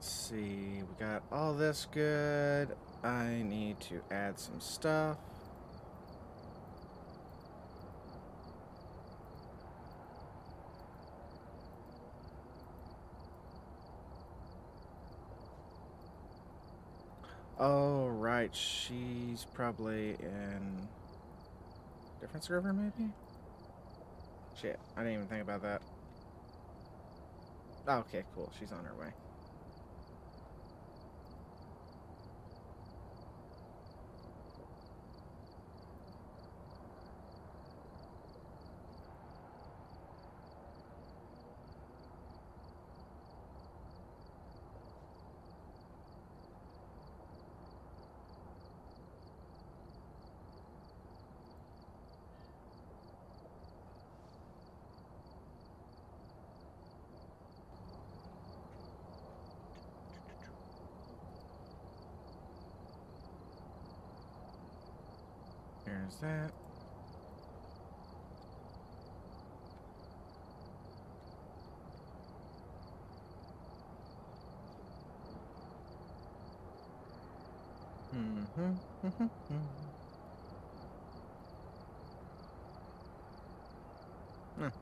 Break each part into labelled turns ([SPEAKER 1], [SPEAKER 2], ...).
[SPEAKER 1] See, we got all this good. I need to add some stuff. Oh, right. She's probably in different server, maybe? Shit, I didn't even think about that. Oh, okay, cool. She's on her way. There's that. Mm-hmm.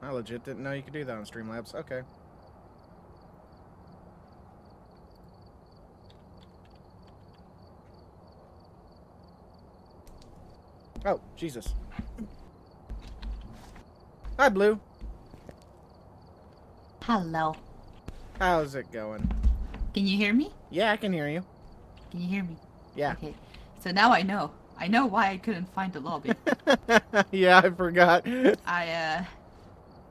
[SPEAKER 1] I legit didn't know you could do that on Streamlabs. Okay. Oh, Jesus. Hi, Blue.
[SPEAKER 2] Hello.
[SPEAKER 1] How's it going?
[SPEAKER 2] Can you hear me?
[SPEAKER 1] Yeah, I can hear you.
[SPEAKER 2] Can you hear me?
[SPEAKER 1] Yeah.
[SPEAKER 2] Okay. So now I know. I know why I couldn't find the lobby.
[SPEAKER 1] yeah, I forgot.
[SPEAKER 2] I uh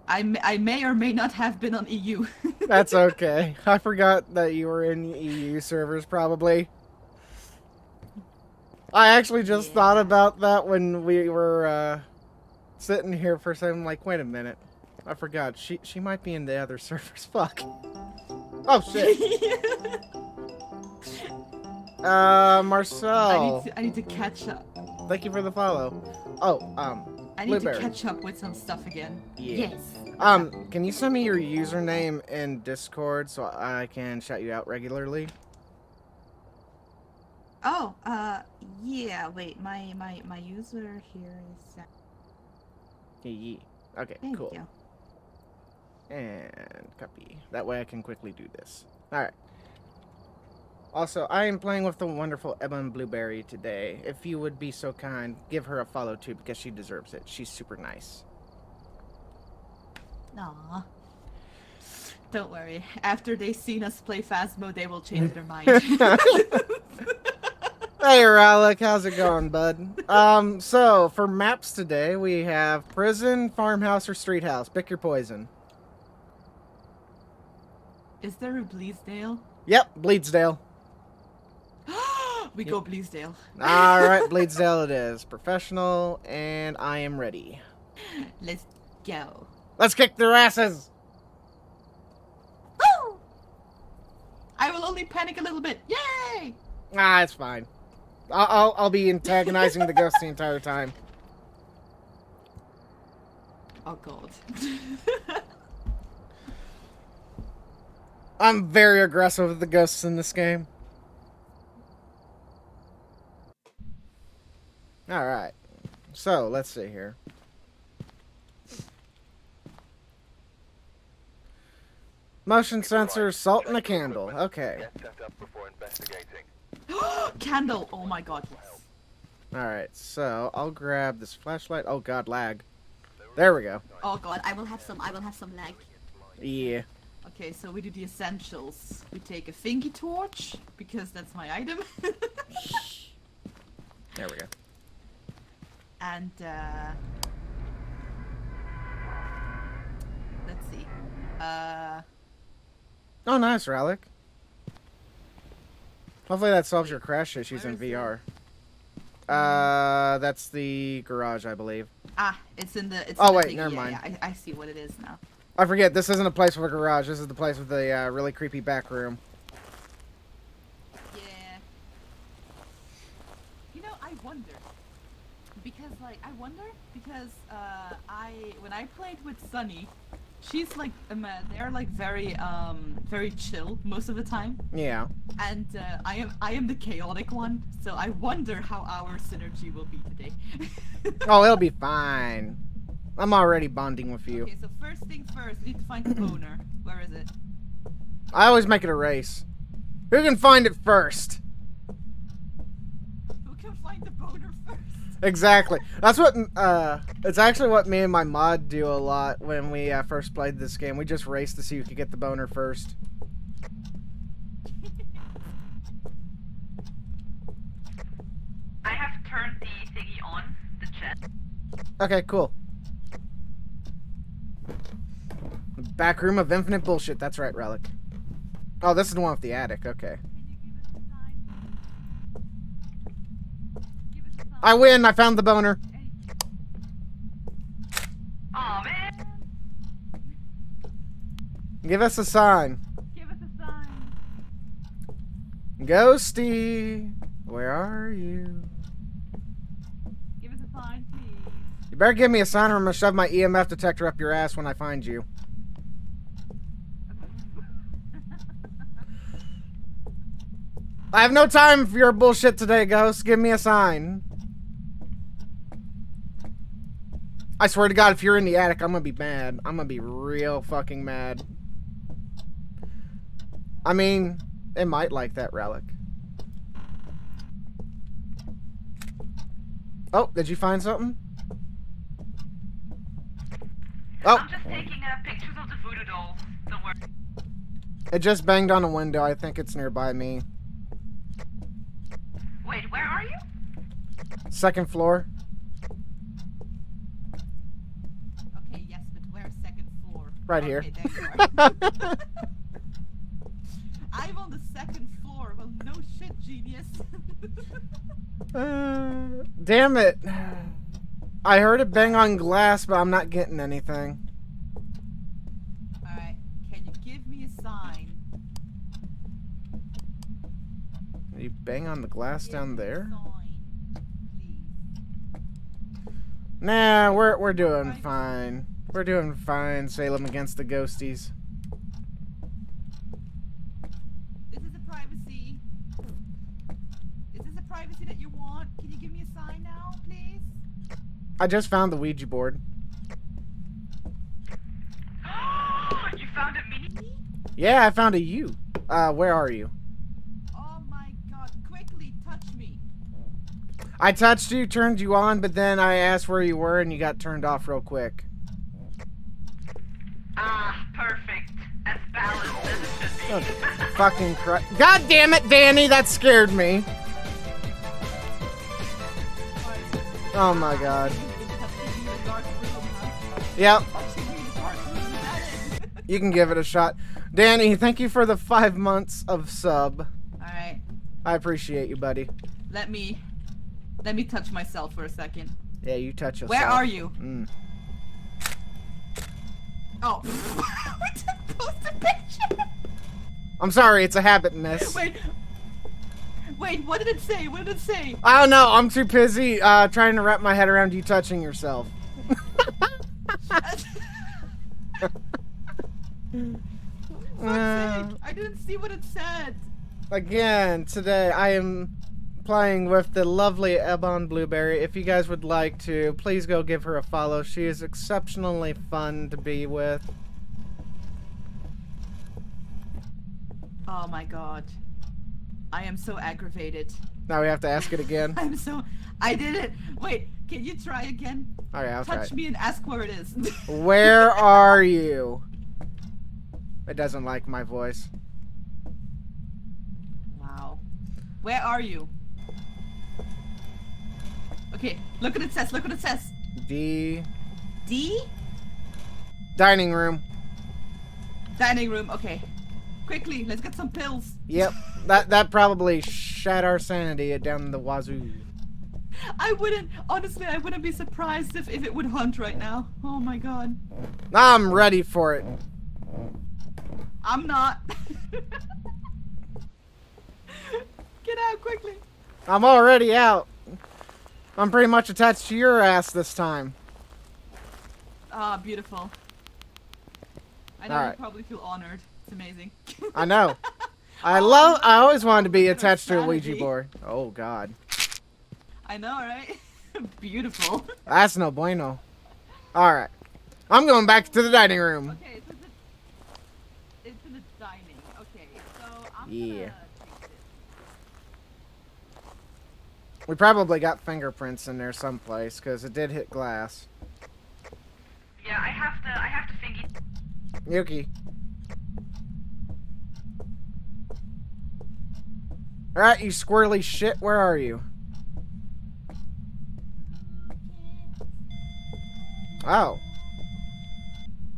[SPEAKER 2] I, I may or may not have been on EU.
[SPEAKER 1] That's okay. I forgot that you were in EU servers, probably. I actually just
[SPEAKER 2] Yeah.
[SPEAKER 1] thought about that when we were uh, sitting here for a second. I'm like, wait a minute. I forgot. She she might be in the other servers. Fuck. Oh shit. Uh,
[SPEAKER 2] I
[SPEAKER 1] Marcel.
[SPEAKER 2] need to I need to catch up.
[SPEAKER 1] Thank you for the follow. Oh, um,
[SPEAKER 2] I need
[SPEAKER 1] Blueberry.
[SPEAKER 2] to catch up with some stuff again.
[SPEAKER 1] Yeah.
[SPEAKER 2] Yes.
[SPEAKER 1] um, can you send me your username in Discord so I can shout you out regularly?
[SPEAKER 2] Oh, uh yeah, wait, my my my user here is
[SPEAKER 1] Yeah. Okay,
[SPEAKER 2] thank
[SPEAKER 1] cool.
[SPEAKER 2] you.
[SPEAKER 1] And copy. That way I can quickly do this. Alright. Also, I am playing with the wonderful Ebon Blueberry today. If you would be so kind, give her a follow too because she deserves it. She's super nice.
[SPEAKER 2] Aw. Don't worry. After they've seen us play Phasmo, they will change their mind.
[SPEAKER 1] Hey, Rallic, how's it going, bud? Um, so for maps today, we have prison, farmhouse, or street house. Pick your poison.
[SPEAKER 2] Is there a Bleasdale?
[SPEAKER 1] Yep, Bleedsdale.
[SPEAKER 2] we go Bleasdale.
[SPEAKER 1] All right, Bleedsdale it is. Professional, and I am ready.
[SPEAKER 2] Let's go.
[SPEAKER 1] Let's kick their asses.
[SPEAKER 2] Woo! I will only panic a little bit. Yay!
[SPEAKER 1] Ah, it's fine. I'll I'll, I'll be antagonizing the ghost the entire time.
[SPEAKER 2] Oh god.
[SPEAKER 1] I'm very aggressive with the ghosts in this game. All right. So let's see here. Motion sensor, salt in a candle. Okay.
[SPEAKER 3] Get set up before investigating.
[SPEAKER 2] Candle. Oh my god. Yes.
[SPEAKER 1] All right. So I'll grab this flashlight. Oh God, lag. There we go.
[SPEAKER 2] Oh god. I will have some. I will have some lag.
[SPEAKER 1] Yeah.
[SPEAKER 2] Okay, so we do the essentials. We take a thingy torch because that's my item,
[SPEAKER 1] There we go.
[SPEAKER 2] and uh, let's see. Uh,
[SPEAKER 1] Oh, nice, Relic. Hopefully that solves your crash issues in? VR. Uh, that's the garage, I believe.
[SPEAKER 2] ah, it's in the. It's
[SPEAKER 1] Oh,
[SPEAKER 2] in
[SPEAKER 1] wait,
[SPEAKER 2] thingy.
[SPEAKER 1] never
[SPEAKER 2] Yeah,
[SPEAKER 1] mind.
[SPEAKER 2] Yeah, I, I see what it is now.
[SPEAKER 1] I forget, this isn't a place with a garage. This is the place with the uh, really creepy back room.
[SPEAKER 2] Yeah. You know, I wonder because, like, I wonder because uh, I when I played with Sunny, she's like uh, they're like very um very chill most of the time,
[SPEAKER 1] Yeah.
[SPEAKER 2] and uh, I am I am the chaotic one. So I wonder how our synergy will be today.
[SPEAKER 1] Oh, it'll be fine. I'm already bonding with you.
[SPEAKER 2] Okay, so first things first, we need to find the boner. Where is it?
[SPEAKER 1] I always make it a race. Who can find it first?
[SPEAKER 2] Who can find the boner first?
[SPEAKER 1] Exactly. That's what. Uh, it's actually what me and my mod do a lot when we uh, first played this game. We just race to see who could get the boner first.
[SPEAKER 4] I have turned the thingy on, the chat.
[SPEAKER 1] Okay, cool. Back room of infinite bullshit. That's right, Relic. Oh, this is the one with the attic. Okay.
[SPEAKER 2] Can you give us a sign? Give us a sign.
[SPEAKER 1] I win. I found the boner.
[SPEAKER 4] Aw, man!
[SPEAKER 1] Give us a sign.
[SPEAKER 2] Give us a sign.
[SPEAKER 1] Ghosty, where are you?
[SPEAKER 2] Give us a sign, please.
[SPEAKER 1] You better give me a sign or I'm gonna shove my EMF detector up your ass when I find you. I have no time for your bullshit today, Ghost. Give me a sign. I swear to God, if you're in the attic, I'm gonna be mad. I'm gonna be real fucking mad. I mean, it might like that relic. Oh, did you find something? Oh,
[SPEAKER 4] I'm just taking uh, pictures of the voodoo dolls. Don't worry.
[SPEAKER 1] it just banged on a window. I think it's nearby me.
[SPEAKER 4] Wait, where are you?
[SPEAKER 1] Second floor.
[SPEAKER 2] Okay, yes, but where's second floor?
[SPEAKER 1] Right here.
[SPEAKER 2] I'm on the second floor. Well, no shit, genius.
[SPEAKER 1] Uh, damn it. I heard it bang on glass, but I'm not getting anything.
[SPEAKER 2] Alright, can you give me a sign?
[SPEAKER 1] You bang on the glass
[SPEAKER 2] Give
[SPEAKER 1] down there?
[SPEAKER 2] sign.
[SPEAKER 1] Nah, we're we're doing fine. We're doing fine. Salem against the ghosties.
[SPEAKER 2] This is a privacy. Is this a privacy that you want? Can you give me a sign now, please?
[SPEAKER 1] I just found the Ouija board.
[SPEAKER 4] you found a mini?
[SPEAKER 1] Yeah, I found a U. Uh, where are you?
[SPEAKER 2] Oh my god, quickly touch me.
[SPEAKER 1] I touched you, turned you on, but then I asked where you were, and you got turned off real quick.
[SPEAKER 4] Ah, perfect. As balanced as it should be.
[SPEAKER 1] Oh, fucking Christ. God damn it, Danny, that scared me. Oh my god.
[SPEAKER 2] You've been touching me in the dark room, huh?
[SPEAKER 1] Yep,
[SPEAKER 2] Touching me in the dark room, is that it?
[SPEAKER 1] you can give it a shot. Danny, thank you for the five months of sub.
[SPEAKER 2] Alright,
[SPEAKER 1] I appreciate you, buddy.
[SPEAKER 2] let me let me touch myself for a second.
[SPEAKER 1] Yeah, you touch yourself.
[SPEAKER 2] Where are you?
[SPEAKER 1] Mm.
[SPEAKER 2] Oh, we took post a picture.
[SPEAKER 1] I'm sorry, it's a habit, miss.
[SPEAKER 2] Wait, wait, what did it say? What did it say?
[SPEAKER 1] I don't know. I'm too busy uh, trying to wrap my head around you touching yourself.
[SPEAKER 2] Fuck's
[SPEAKER 1] Uh,
[SPEAKER 2] sake, I didn't see what it said.
[SPEAKER 1] again, today I am playing with the lovely Ebon Blueberry. If you guys would like to, please go give her a follow. She is exceptionally fun to be with.
[SPEAKER 2] Oh my god. I am so aggravated.
[SPEAKER 1] Now we have to ask it again.
[SPEAKER 2] I'm so. I did it. Wait, can you try again?
[SPEAKER 1] Alright, I'll try.
[SPEAKER 2] Touch
[SPEAKER 1] it.
[SPEAKER 2] me and ask where it is.
[SPEAKER 1] Where are you? It doesn't like my voice.
[SPEAKER 2] wow. Where are you? Okay, look what it says. Look what it says.
[SPEAKER 1] D.
[SPEAKER 2] D?
[SPEAKER 1] Dining room.
[SPEAKER 2] Dining room. Okay. Quickly, let's get some pills.
[SPEAKER 1] Yep. That that probably shat our sanity down the wazoo.
[SPEAKER 2] I wouldn't, honestly, I wouldn't be surprised if, if it would hunt right now. Oh my god.
[SPEAKER 1] I'm ready for it.
[SPEAKER 2] I'm not. Get out quickly.
[SPEAKER 1] I'm already out. I'm pretty much attached to your ass this time.
[SPEAKER 2] Ah, beautiful. I know you probably feel honored. It's amazing.
[SPEAKER 1] I know. I
[SPEAKER 2] Oh,
[SPEAKER 1] love. I always wanted to be attached to a Ouija board. Oh God,
[SPEAKER 2] I know, right? Beautiful.
[SPEAKER 1] that's no bueno. All right, I'm going back to the dining room.
[SPEAKER 2] Okay, so it's, it's in the dining. Okay, so I'm
[SPEAKER 1] Yeah.
[SPEAKER 2] gonna take this.
[SPEAKER 1] We probably got fingerprints in there someplace because it did hit glass.
[SPEAKER 4] Yeah, I have to, I have to thingy.
[SPEAKER 1] Yuki. All right, you squirrely shit. Where are you? Oh,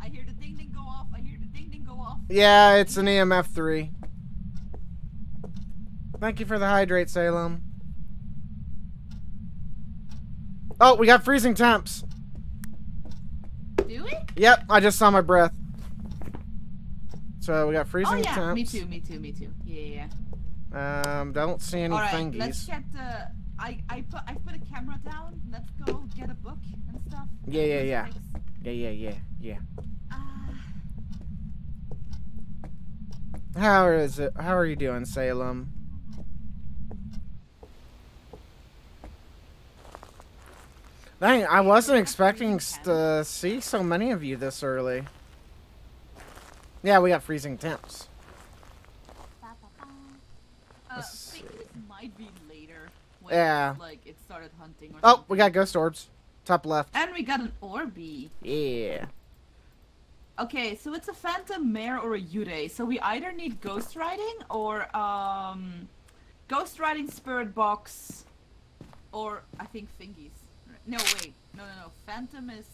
[SPEAKER 2] I hear the ding ding go off. I hear the ding ding go off.
[SPEAKER 1] yeah, it's an EMF three. Thank you for the hydrate, Salem. Oh, we got freezing temps.
[SPEAKER 2] Do we?
[SPEAKER 1] Yep, I just saw my breath. So we got freezing
[SPEAKER 2] Oh yeah,
[SPEAKER 1] temps.
[SPEAKER 2] me too, me too, me too. Yeah, yeah.
[SPEAKER 1] Um, don't see any
[SPEAKER 2] All right,
[SPEAKER 1] thingies.
[SPEAKER 2] let's get the. I I put I put a camera down. Let's go get a book and stuff.
[SPEAKER 1] Yeah, yeah, yeah. Yeah, yeah, yeah, yeah.
[SPEAKER 2] Ah,
[SPEAKER 1] How is it? How are you doing, Salem? Dang, I wasn't expecting to see so many of you this early. Yeah, we got freezing temps.
[SPEAKER 2] uh,
[SPEAKER 1] Let's
[SPEAKER 2] I think
[SPEAKER 1] see.
[SPEAKER 2] this might be later. When
[SPEAKER 1] Yeah.
[SPEAKER 2] Like it started hunting or
[SPEAKER 1] Oh,
[SPEAKER 2] something.
[SPEAKER 1] we got ghost orbs. Top left.
[SPEAKER 2] And we got an Orby.
[SPEAKER 1] Yeah.
[SPEAKER 2] Okay, so it's a Phantom Mare or a Yurei. So we either need Ghost Writing or um, Ghost Writing Spirit Box, or I think Thingies. No, wait, no, no, no. Phantom is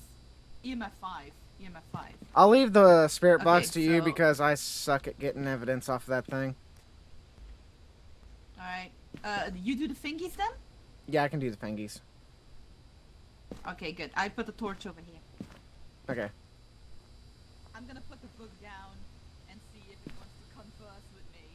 [SPEAKER 2] EMF five. EMF five.
[SPEAKER 1] I'll leave the spirit
[SPEAKER 2] Okay,
[SPEAKER 1] box to you because I suck at getting evidence off that thing.
[SPEAKER 2] All right. Uh, you do the Thingies then?
[SPEAKER 1] Yeah, I can do the fingies.
[SPEAKER 2] Okay, good. I put the torch over here.
[SPEAKER 1] Okay.
[SPEAKER 2] I'm gonna put the book down and see if it wants to converse with me.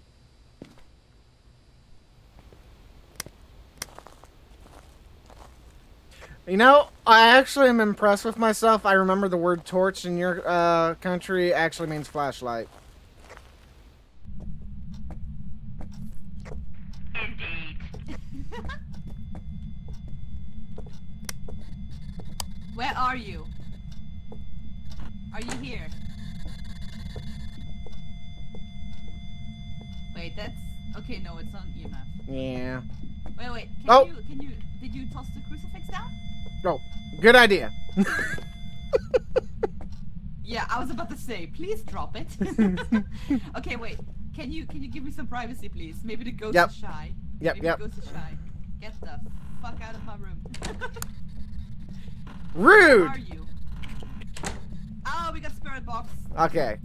[SPEAKER 1] You know, I actually am impressed with myself. I remember the word torch in your uh, country actually means flashlight.
[SPEAKER 4] Indeed.
[SPEAKER 2] Where are you? Are you here? Wait, that's okay. No, it's not EMF.
[SPEAKER 1] Yeah.
[SPEAKER 2] Wait, wait. Can
[SPEAKER 1] Oh.
[SPEAKER 2] you can you did you toss the crucifix down?
[SPEAKER 1] Oh, good idea.
[SPEAKER 2] Yeah, I was about to say, please drop it. okay, wait. Can you can you give me some privacy, please? Maybe the ghost
[SPEAKER 1] Yep.
[SPEAKER 2] is shy.
[SPEAKER 1] Yep,
[SPEAKER 2] Maybe
[SPEAKER 1] yep.
[SPEAKER 2] the ghost is shy. Get the fuck out of my room.
[SPEAKER 1] Rude.
[SPEAKER 2] Where are you? Oh, we got spirit box.
[SPEAKER 1] Okay.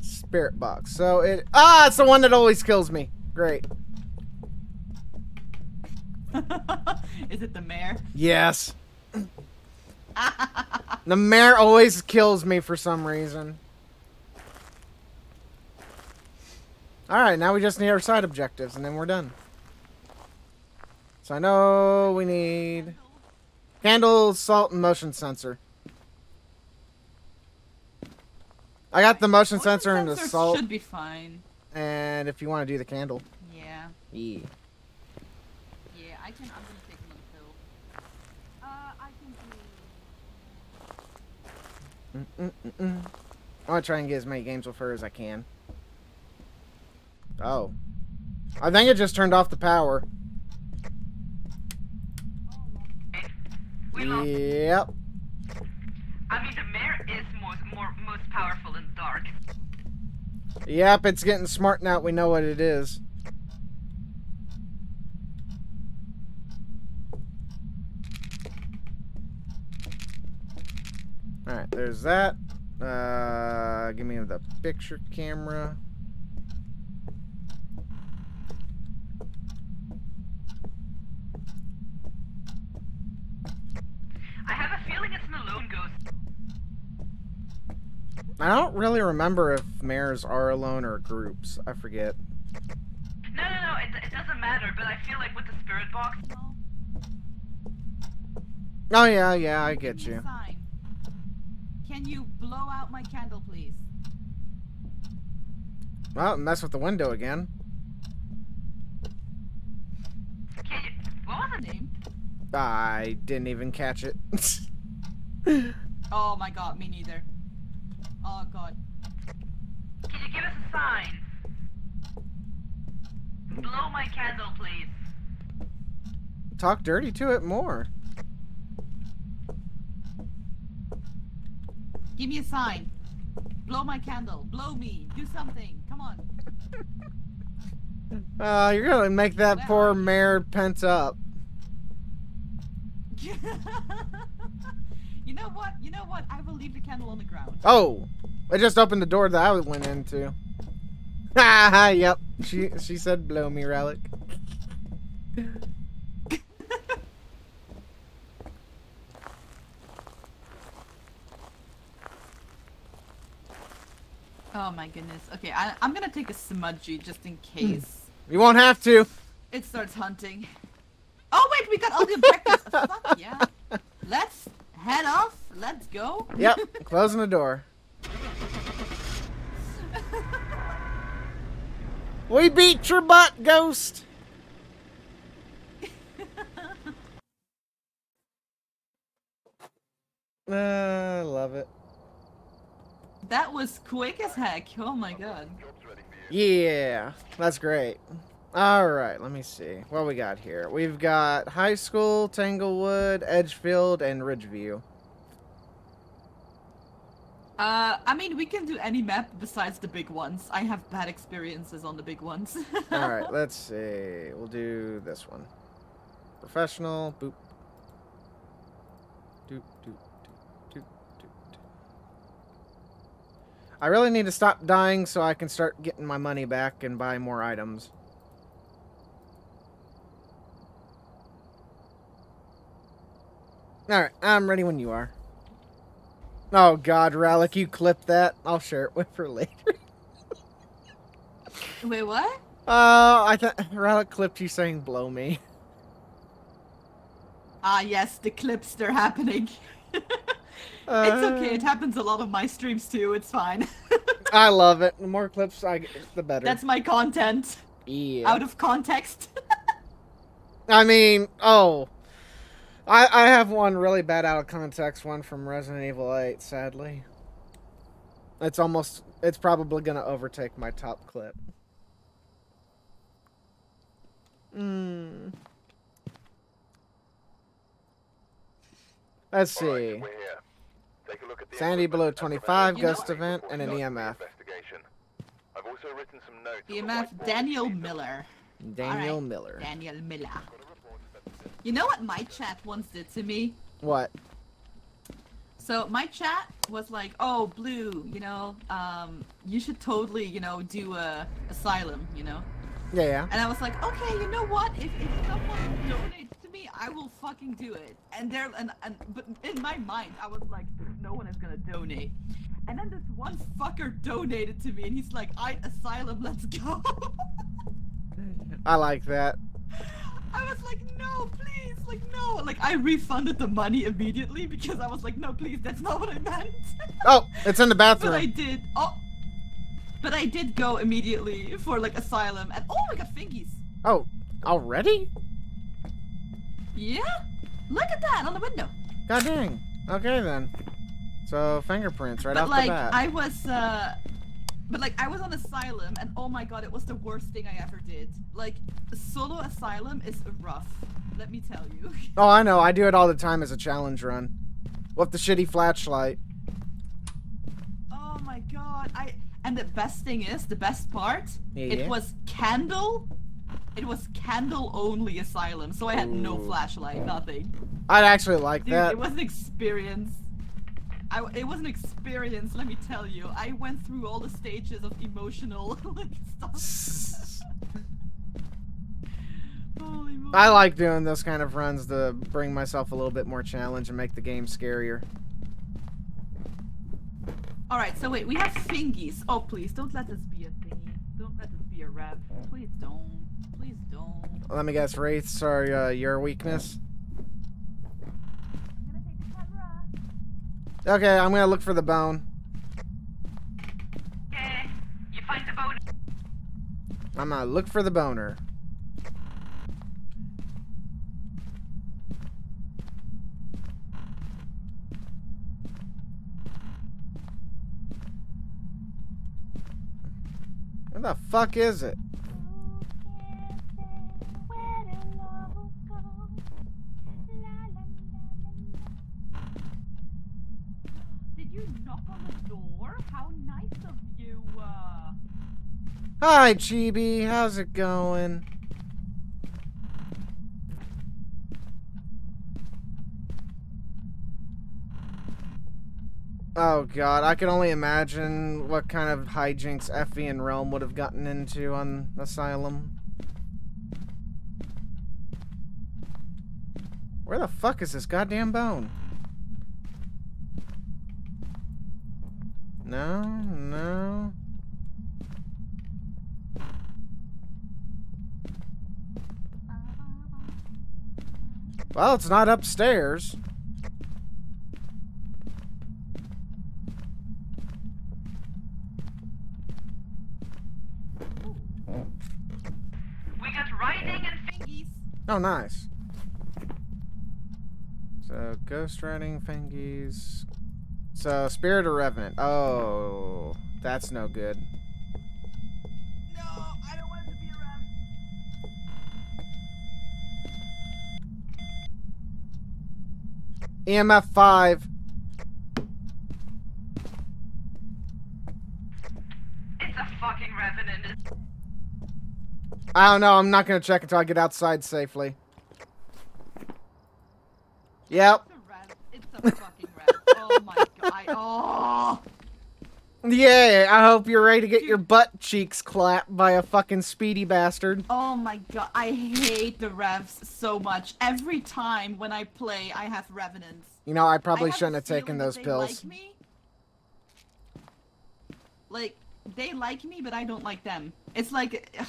[SPEAKER 1] Spirit box. So it ah, it's the one that always kills me. Great.
[SPEAKER 2] is it the Mare?
[SPEAKER 1] Yes. The Mare always kills me for some reason. Alright, now we just need our side objectives and then we're done. So I know we need candle, salt, and motion sensor. I got the motion
[SPEAKER 2] Motion
[SPEAKER 1] sensor and the salt,
[SPEAKER 2] should be fine.
[SPEAKER 1] and if you want to do the candle.
[SPEAKER 2] Yeah.
[SPEAKER 1] Yeah.
[SPEAKER 2] Yeah, I can. I'm gonna take another pill. Uh, I can do.
[SPEAKER 1] Mm-mm-mm-mm. I want to try and get as many games with her as I can. Oh. I think it just turned off the power.
[SPEAKER 4] We.
[SPEAKER 1] Yep.
[SPEAKER 4] I mean, the Mare is most more most powerful in the dark.
[SPEAKER 1] Yep, it's getting smart now. We know what it is. Alright, there's that. Uh, give me the picture camera.
[SPEAKER 4] I have a feeling it's an alone ghost.
[SPEAKER 1] I don't really remember if mares are alone or groups. I forget.
[SPEAKER 4] No, no, no. It, it doesn't matter. But I feel like with the spirit box,
[SPEAKER 1] Oh, yeah, yeah, I get
[SPEAKER 2] Give me a
[SPEAKER 1] you.
[SPEAKER 2] Sign. Can you blow out my candle, please?
[SPEAKER 1] Well, mess with the window again.
[SPEAKER 4] Can you,
[SPEAKER 2] What was the name?
[SPEAKER 1] I didn't even catch it.
[SPEAKER 2] Oh my god, me neither. Oh god.
[SPEAKER 4] can you give us a sign? Blow my candle, please.
[SPEAKER 1] Talk dirty to it more.
[SPEAKER 2] Give me a sign. Blow my candle. Blow me. Do something. Come on.
[SPEAKER 1] Uh, you're gonna make that
[SPEAKER 2] Where
[SPEAKER 1] poor
[SPEAKER 2] are you?
[SPEAKER 1] Mare pent up.
[SPEAKER 2] you know what? You know what? I will leave the candle on the ground.
[SPEAKER 1] Oh, I just opened the door that I went into. Ha yep. She she said blow me, relic.
[SPEAKER 2] Oh my goodness. Okay, I, I'm gonna take a smudgy just in case
[SPEAKER 1] You won't have to.
[SPEAKER 2] it starts hunting. Oh wait, we got all the objectives. Uh, fuck yeah. Let's head off. Let's go.
[SPEAKER 1] Yep. Closing the door. We beat your butt, ghost. Uh, love it.
[SPEAKER 2] That was quick as heck. Oh my god.
[SPEAKER 3] Job's ready for you.
[SPEAKER 1] Yeah, that's great. All right, let me see what we got here. We've got high school, Tanglewood, Edgefield, and Ridgeview.
[SPEAKER 2] Uh, I mean, we can do any map besides the big ones. I have bad experiences on the big ones.
[SPEAKER 1] All right, let's see. We'll do this one. Professional. Boop. I really need to stop dying so I can start getting my money back and buy more items. Alright, I'm ready when you are. Oh god, Relic, you clip that. I'll share it with her later.
[SPEAKER 2] Wait, what?
[SPEAKER 1] Uh, I thought Relic clipped you saying blow me.
[SPEAKER 2] Ah, yes, the clips, they're happening. it's
[SPEAKER 1] Uh,
[SPEAKER 2] okay, it happens a lot of my streams too, it's fine.
[SPEAKER 1] I love it. The more clips I get, the better.
[SPEAKER 2] That's my content.
[SPEAKER 1] yeah.
[SPEAKER 2] Out of context.
[SPEAKER 1] I mean, oh. I, I have one really bad out of context one from Resident Evil 8, sadly. It's almost, it's probably going to overtake my top clip. Hmm. Let's see.
[SPEAKER 3] we're
[SPEAKER 1] Sandy
[SPEAKER 3] equipment
[SPEAKER 1] below
[SPEAKER 3] and
[SPEAKER 1] 25,
[SPEAKER 3] prepare
[SPEAKER 2] Ghost
[SPEAKER 3] the
[SPEAKER 1] event, and an
[SPEAKER 3] starting the
[SPEAKER 1] EMF.
[SPEAKER 3] investigation. I've also written some notes the
[SPEAKER 2] EMF Daniel
[SPEAKER 3] which leads us-
[SPEAKER 2] Miller.
[SPEAKER 1] Daniel
[SPEAKER 2] Alright.
[SPEAKER 1] Miller.
[SPEAKER 2] Daniel Miller. You know what my chat once did to me?
[SPEAKER 1] What?
[SPEAKER 2] So my chat was like, "Oh, Blue, you know, um, you should totally, you know, do a asylum, you know."
[SPEAKER 1] Yeah, yeah.
[SPEAKER 2] And I was like, "Okay, you know what? If, if someone donates to me, I will fucking do it." And there, and, and but in my mind, I was like, "No one is gonna donate." And then this one fucker donated to me, and he's like, "I asylum, let's go."
[SPEAKER 1] I like that.
[SPEAKER 2] I was like, no, please, like, no. Like, I refunded the money immediately because I was like, no, please, that's not what I meant.
[SPEAKER 1] Oh, it's in the bathroom.
[SPEAKER 2] but I did. Oh, but I did go immediately for like asylum, and oh, I got fingies.
[SPEAKER 1] Oh, already?
[SPEAKER 2] Yeah, look at that on the window.
[SPEAKER 1] God dang. Okay then. So fingerprints right
[SPEAKER 2] but
[SPEAKER 1] off
[SPEAKER 2] like,
[SPEAKER 1] the bat.
[SPEAKER 2] I was, uh, but like, I was on asylum, and oh my god, it was the worst thing I ever did. Like, solo asylum is rough. Let me tell you.
[SPEAKER 1] Oh, I know. I do it all the time as a challenge run. With the shitty flashlight.
[SPEAKER 2] Oh my god, I and the best thing is, the best part,
[SPEAKER 1] Yeah.
[SPEAKER 2] it was candle. It was candle only asylum, so I had no flashlight, nothing.
[SPEAKER 1] I'd actually like
[SPEAKER 2] Dude,
[SPEAKER 1] that.
[SPEAKER 2] it was an experience. I, it was an experience, let me tell you. I went through all the stages of emotional stuff. Holy moly.
[SPEAKER 1] I like doing those kind of runs to bring myself a little bit more challenge and make the game scarier.
[SPEAKER 2] Alright, so wait, we have fingies. Oh, please, don't let this be a thingy. Don't let this be a rev. Please don't.
[SPEAKER 1] Let me guess, wraiths are uh, your weakness.
[SPEAKER 2] I'm.
[SPEAKER 1] Okay, I'm gonna look for the bone.
[SPEAKER 4] Okay, you find the bone.
[SPEAKER 1] I'm gonna look for the boner. Where the fuck is it?
[SPEAKER 2] Knock on the door? How nice of you. Uh...
[SPEAKER 1] Hi, Chibi. How's it going? Oh god, I can only imagine what kind of hijinks Effie and Realm would have gotten into on Asylum. Where the fuck is this goddamn bone? No, no. Well, it's not upstairs.
[SPEAKER 4] We got writing and
[SPEAKER 2] Fingies.
[SPEAKER 1] Oh, nice. So, Ghost Writing, Fengies. So, uh, Spirit or Revenant? Oh, that's no good.
[SPEAKER 2] No, I don't want it to be around.
[SPEAKER 1] EMF 5.
[SPEAKER 4] it's a fucking revenant.
[SPEAKER 1] I don't know. I'm not going to check until I get outside safely. Yep.
[SPEAKER 2] It's a. It's a fucking rat. Oh my god. I, oh.
[SPEAKER 1] Yeah, I hope you're ready to get your butt cheeks clapped by a fucking speedy bastard.
[SPEAKER 2] Oh my god. I hate the revs so much. Every time when I play, I have revenants.
[SPEAKER 1] You know, I
[SPEAKER 2] I
[SPEAKER 1] probably
[SPEAKER 2] have
[SPEAKER 1] shouldn't have taken those pills.
[SPEAKER 2] Like me. Like they like me, but I don't like them. It's like. ugh.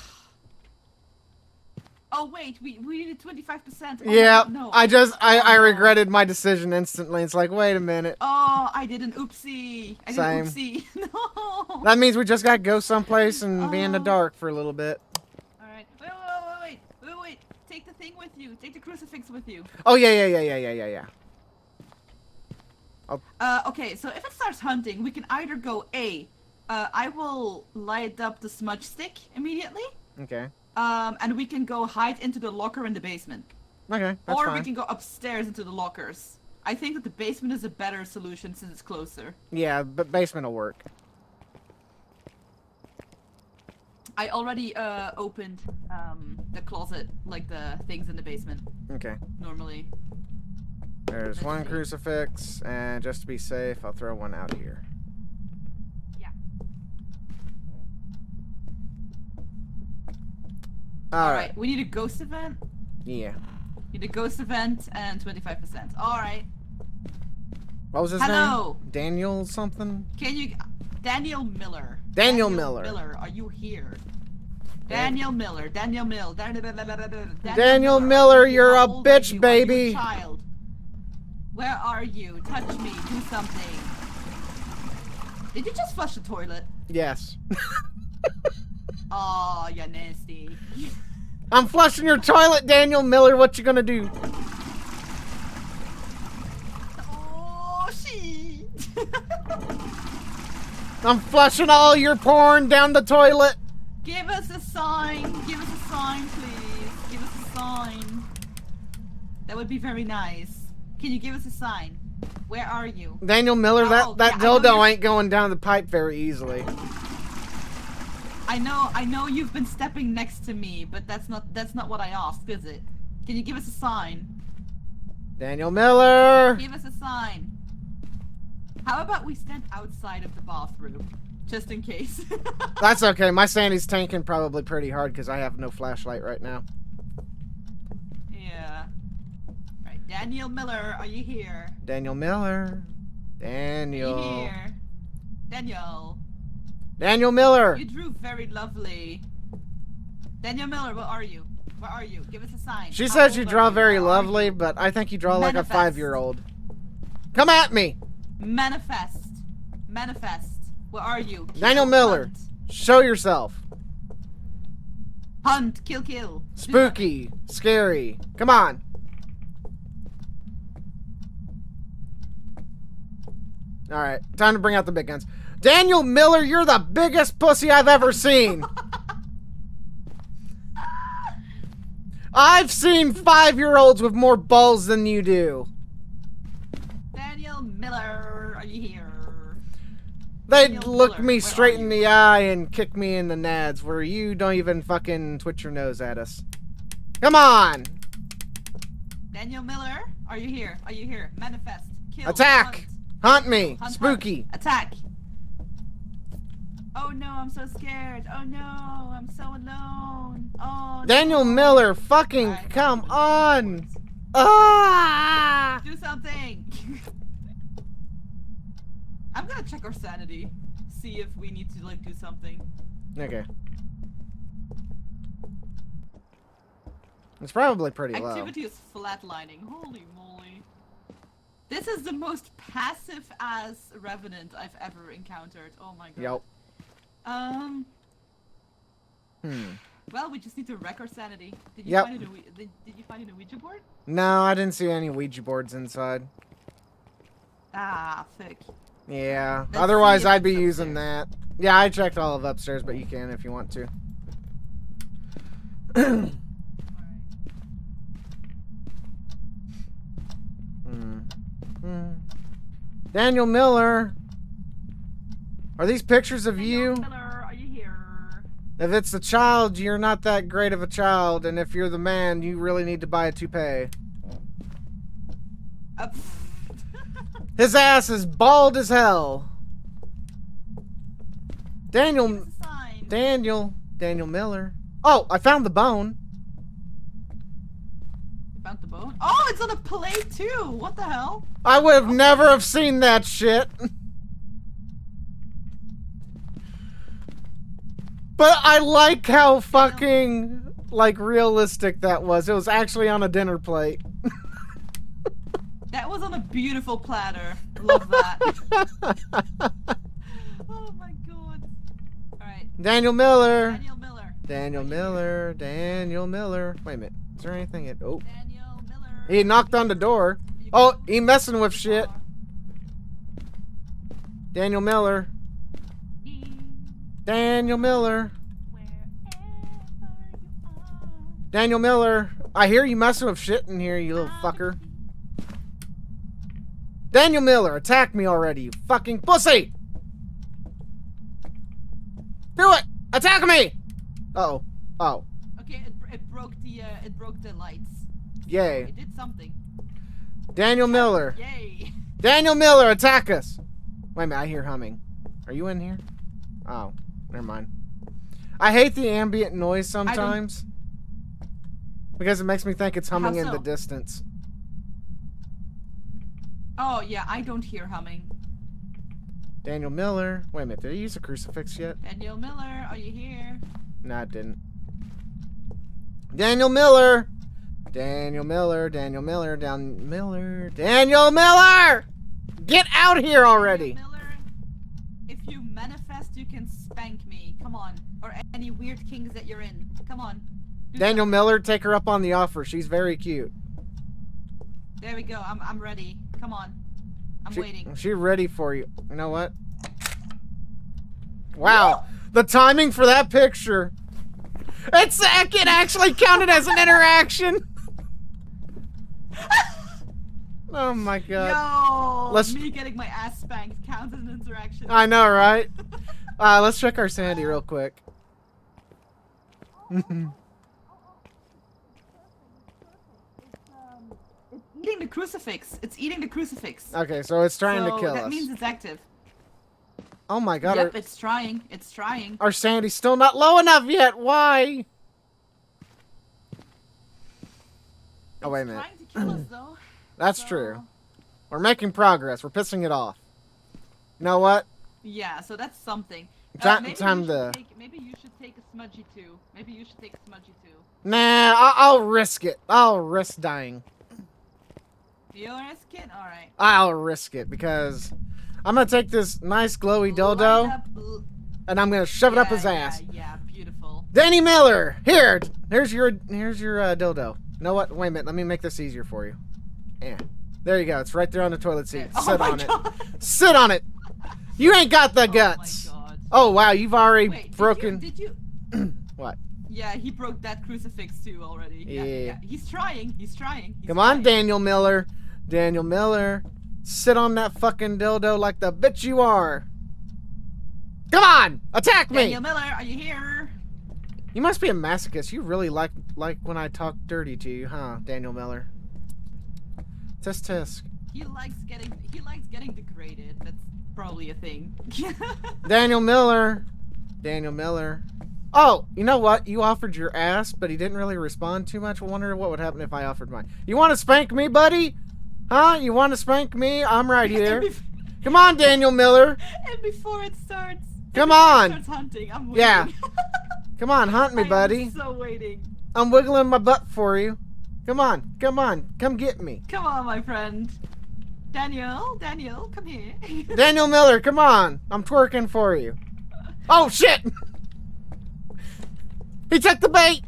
[SPEAKER 2] Oh wait, we we needed twenty five percent.
[SPEAKER 1] yeah,
[SPEAKER 2] no.
[SPEAKER 1] I just, I,
[SPEAKER 2] Oh,
[SPEAKER 1] I regretted my decision instantly. It's like, wait a minute.
[SPEAKER 2] Oh, I did an oopsie. I did
[SPEAKER 1] Same.
[SPEAKER 2] an oopsie. no.
[SPEAKER 1] That means we just gotta go someplace and be in the
[SPEAKER 2] Oh.
[SPEAKER 1] dark for a little bit.
[SPEAKER 2] All right. Wait, wait, wait, wait, wait, wait. Take the thing with you. Take the crucifix with you.
[SPEAKER 1] Oh, yeah, yeah, yeah, yeah, yeah, yeah, yeah.
[SPEAKER 2] Uh, okay. So if it starts hunting, we can either go A. Uh, I will light up the smudge stick immediately.
[SPEAKER 1] Okay.
[SPEAKER 2] Um, and we can go hide into the locker in the basement.
[SPEAKER 1] Okay, that's
[SPEAKER 2] or
[SPEAKER 1] fine.
[SPEAKER 2] we can go upstairs into the lockers. I think that the basement is a better solution since it's closer.
[SPEAKER 1] Yeah, but basement will work.
[SPEAKER 2] I already uh opened um the closet, like the things in the basement
[SPEAKER 1] Okay.
[SPEAKER 2] normally.
[SPEAKER 1] There's one crucifix, and just to be safe, I'll throw one out here. All right.
[SPEAKER 2] right. We need a ghost event.
[SPEAKER 1] Yeah.
[SPEAKER 2] Need a ghost event and 25%. All right.
[SPEAKER 1] What was his
[SPEAKER 2] Hello.
[SPEAKER 1] name? Daniel something?
[SPEAKER 2] Can you Daniel Miller.
[SPEAKER 1] Daniel Miller.
[SPEAKER 2] Miller, are you here? Daniel Miller. Daniel Mill. Daniel, Daniel,
[SPEAKER 1] Daniel Miller,
[SPEAKER 2] you
[SPEAKER 1] you're a bitch,
[SPEAKER 2] you? Are you a
[SPEAKER 1] baby.
[SPEAKER 2] child? Where are you? Touch me. Do something. Did you just flush the toilet?
[SPEAKER 1] Yes.
[SPEAKER 2] Oh, you're nasty.
[SPEAKER 1] I'm flushing your toilet, Daniel Miller. What you gonna do?
[SPEAKER 2] oh, shit.
[SPEAKER 1] I'm flushing all your porn down the toilet.
[SPEAKER 2] Give us a sign. Give us a sign, please. Give us a sign. That would be very nice. Can you give us a sign? Where are you?
[SPEAKER 1] Daniel Miller, that,
[SPEAKER 2] Oh,
[SPEAKER 1] that
[SPEAKER 2] yeah,
[SPEAKER 1] dildo ain't going down the pipe very easily.
[SPEAKER 2] I know, I know you've been stepping next to me, but that's not that's not what I asked, is it? Can you give us a sign?
[SPEAKER 1] Daniel Miller!
[SPEAKER 2] Give us a sign. How about we stand outside of the bathroom, just in case?
[SPEAKER 1] That's okay. My sanity's tanking probably pretty hard because I have no flashlight right now.
[SPEAKER 2] yeah. Right, Daniel Miller, are you here?
[SPEAKER 1] Daniel Miller. Daniel.
[SPEAKER 2] here? Daniel.
[SPEAKER 1] Daniel Miller!
[SPEAKER 2] You drew very lovely. Daniel Miller, where are you? Where are you? Give us a sign.
[SPEAKER 1] She
[SPEAKER 2] How
[SPEAKER 1] says you draw very
[SPEAKER 2] Where
[SPEAKER 1] lovely, but I think you draw like a five year old. Come at me!
[SPEAKER 2] Manifest. Manifest. Where are you? Kill,
[SPEAKER 1] Daniel Miller.
[SPEAKER 2] hunt.
[SPEAKER 1] Show yourself.
[SPEAKER 2] Hunt, kill, kill.
[SPEAKER 1] Spooky. Scary. Come on. Alright, time to bring out the big guns. Daniel Miller, you're the biggest pussy I've ever seen. I've seen five year olds with more balls than you do.
[SPEAKER 2] Daniel Miller, are you here?
[SPEAKER 1] They'd
[SPEAKER 2] Daniel
[SPEAKER 1] look
[SPEAKER 2] Miller,
[SPEAKER 1] me straight in the eye and kick me in the nads where you don't even fucking twitch your nose at us. Come on!
[SPEAKER 2] Daniel Miller, are you here? Are you here? Manifest. Kill.
[SPEAKER 1] Attack!
[SPEAKER 2] Hunt.
[SPEAKER 1] Hunt me!
[SPEAKER 2] Hunt,
[SPEAKER 1] Spooky!
[SPEAKER 2] hunt. Attack! Oh no, I'm so scared. Oh no, I'm so alone. Oh.
[SPEAKER 1] Daniel
[SPEAKER 2] no.
[SPEAKER 1] Miller, fucking
[SPEAKER 2] Alright,
[SPEAKER 1] come on! Ah!
[SPEAKER 2] Do something. I'm gonna check our sanity. See if we need to like do something.
[SPEAKER 1] Okay. It's probably pretty low.
[SPEAKER 2] Activity is flatlining. Holy moly. This is the most passive ass revenant I've ever encountered. Oh my god.
[SPEAKER 1] Yep.
[SPEAKER 2] Um.
[SPEAKER 1] Hmm.
[SPEAKER 2] Well, we just need to wreck our sanity. Did you
[SPEAKER 1] Yep.
[SPEAKER 2] find a Ouija- did, did you find a Ouija board?
[SPEAKER 1] No, I didn't see any Ouija boards inside.
[SPEAKER 2] Ah, thick.
[SPEAKER 1] Yeah.
[SPEAKER 2] Let's
[SPEAKER 1] Otherwise, I'd be using that. Yeah, I checked all of upstairs, but you can if you want to. Hmm. Hmm. Daniel Miller. Are these pictures of you?
[SPEAKER 2] Miller, you here?
[SPEAKER 1] If it's the child, you're not that great of a child, and if you're the man, you really need to buy a toupee.
[SPEAKER 2] Uh,
[SPEAKER 1] His ass is bald as hell. Daniel,
[SPEAKER 2] Give us a sign.
[SPEAKER 1] Daniel, Daniel Miller. Oh, I found the bone.
[SPEAKER 2] You found the bone? Oh, it's on a plate too! What the hell?
[SPEAKER 1] I would have never have seen that shit. But I like how fucking like realistic that was. It was actually on a dinner plate.
[SPEAKER 2] That was on a beautiful platter. Love that. oh my god. Alright,
[SPEAKER 1] Daniel Miller.
[SPEAKER 2] Daniel Miller.
[SPEAKER 1] Daniel
[SPEAKER 2] Are you here?
[SPEAKER 1] Miller. Daniel Miller. Wait a minute. Is there anything at oh
[SPEAKER 2] Daniel Miller.
[SPEAKER 1] he knocked on the door. Oh, he messing with shit. Daniel Miller. Daniel Miller. Daniel Miller. I hear you messing with shit in here, you little fucker. Daniel Miller, attack me already, you fucking pussy! Do it! Attack me! Uh oh. Oh.
[SPEAKER 2] Okay, it, it broke the uh, it broke the lights.
[SPEAKER 1] Yay.
[SPEAKER 2] It did something.
[SPEAKER 1] Daniel Miller.
[SPEAKER 2] Yay!
[SPEAKER 1] Daniel Miller, attack us! Wait a minute, I hear humming. Are you in here? Oh, never mind. I hate the ambient noise sometimes. Because it makes me think it's humming
[SPEAKER 2] How
[SPEAKER 1] in the distance.
[SPEAKER 2] Oh yeah, I don't hear humming.
[SPEAKER 1] Daniel Miller. Wait a minute, did I use a crucifix yet?
[SPEAKER 2] Daniel Miller, are you here?
[SPEAKER 1] No, it didn't. Daniel Miller! Daniel Miller, Daniel Miller, down Miller, Daniel Miller! Get out here already!
[SPEAKER 2] Daniel Miller, if you manifest, you can spank. Come on, or any weird kings that you're in. Come on. Do
[SPEAKER 1] Daniel Miller, take her up on the offer. She's very cute.
[SPEAKER 2] There we go. I'm I'm ready. Come on. I'm
[SPEAKER 1] She,
[SPEAKER 2] waiting.
[SPEAKER 1] She's ready for you. You know what? Wow, the timing for that picture. It's it actually counted as an interaction. oh my god.
[SPEAKER 2] Yo,
[SPEAKER 1] let's-
[SPEAKER 2] me getting my ass spanked counts as an interaction.
[SPEAKER 1] I know, right? Uh, let's check our sanity real quick.
[SPEAKER 2] It's eating the crucifix. It's eating the crucifix.
[SPEAKER 1] okay, so it's trying
[SPEAKER 2] so
[SPEAKER 1] to kill
[SPEAKER 2] that
[SPEAKER 1] us.
[SPEAKER 2] That means it's active.
[SPEAKER 1] oh my god,
[SPEAKER 2] yep,
[SPEAKER 1] our,
[SPEAKER 2] it's trying. It's trying.
[SPEAKER 1] our sanity's still not low enough yet. Why? Oh wait a minute.
[SPEAKER 2] trying to kill us though.
[SPEAKER 1] That's
[SPEAKER 2] so-
[SPEAKER 1] true. We're making progress. We're pissing it off. You know what?
[SPEAKER 2] Yeah, so that's something.
[SPEAKER 1] Ti-
[SPEAKER 2] maybe
[SPEAKER 1] time
[SPEAKER 2] you
[SPEAKER 1] to-
[SPEAKER 2] Take, maybe you should take a smudgy too. Maybe you should take a smudgy too.
[SPEAKER 1] Nah, I- I'll risk it. I'll risk dying.
[SPEAKER 2] You'll risk it? Alright.
[SPEAKER 1] I'll risk it because I'm gonna take this nice glowy dildo
[SPEAKER 2] up
[SPEAKER 1] and I'm gonna shove it up his ass.
[SPEAKER 2] Yeah, yeah, beautiful.
[SPEAKER 1] Danny Miller, here. Here's your here's your uh, dildo. You know what? Wait a minute. Let me make this easier for you. Yeah. There you go. It's right there on the toilet seat.
[SPEAKER 2] Oh
[SPEAKER 1] Sit on
[SPEAKER 2] God.
[SPEAKER 1] it. Sit on it. You ain't got the
[SPEAKER 2] Oh
[SPEAKER 1] guts.
[SPEAKER 2] god.
[SPEAKER 1] Oh wow, you've already
[SPEAKER 2] Wait, did
[SPEAKER 1] broken.
[SPEAKER 2] You, did you?
[SPEAKER 1] What?
[SPEAKER 2] Yeah, he broke that crucifix too already. Yeah,
[SPEAKER 1] Yeah.
[SPEAKER 2] yeah. He's trying. He's trying. He's
[SPEAKER 1] Come on. Daniel Miller. Daniel Miller. Sit on that fucking dildo like the bitch you are. Come on, attack me.
[SPEAKER 2] Daniel Miller, are you here?
[SPEAKER 1] You must be a masochist. You really like like when I talk dirty to you, huh, Daniel Miller? Tisk tisk.
[SPEAKER 2] He likes getting. He likes getting degraded. That's probably a thing.
[SPEAKER 1] Daniel Miller. Daniel Miller. Oh, you know what? You offered your ass, but he didn't really respond too much. I wonder what would happen if I offered mine. You want to spank me, buddy? Huh? You want to spank me? I'm right here. Come on, Daniel Miller.
[SPEAKER 2] and before it starts.
[SPEAKER 1] Come on.
[SPEAKER 2] starts hunting. I'm waiting.
[SPEAKER 1] Yeah. Come on, hunt me, buddy.
[SPEAKER 2] I am
[SPEAKER 1] buddy.
[SPEAKER 2] so waiting.
[SPEAKER 1] I'm wiggling my butt for you. Come on, come on, come get me.
[SPEAKER 2] Come on, my friend. Daniel, Daniel, come here.
[SPEAKER 1] Daniel Miller, come on. I'm twerking for you. Oh shit! He took the bait.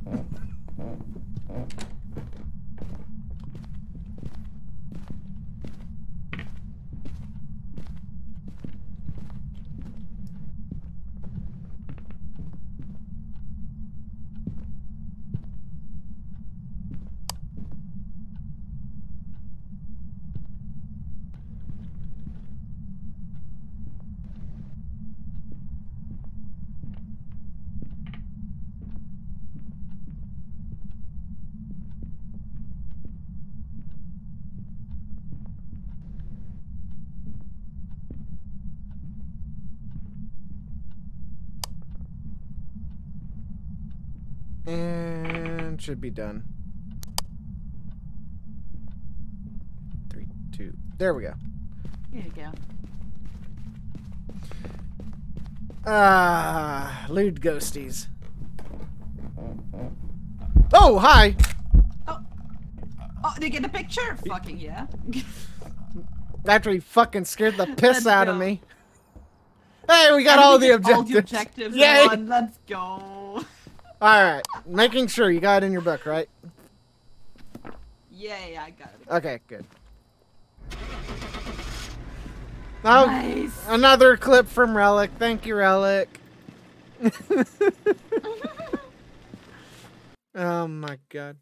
[SPEAKER 1] And should be done. Three, two. There we go.
[SPEAKER 2] Here you go.
[SPEAKER 1] Ah, lewd ghosties. Oh, hi.
[SPEAKER 2] Oh, did you get the picture? Fucking yeah.
[SPEAKER 1] After he fucking scared the piss
[SPEAKER 2] Let's
[SPEAKER 1] out of me. Hey, we got all the.
[SPEAKER 2] All the objectives. On, Let's go.
[SPEAKER 1] All right, making sure you got it in your book, right?
[SPEAKER 2] Yay, I got it.
[SPEAKER 1] Okay, good. Oh,
[SPEAKER 2] Nice.
[SPEAKER 1] another clip from Relic. Thank you, Relic. oh my god.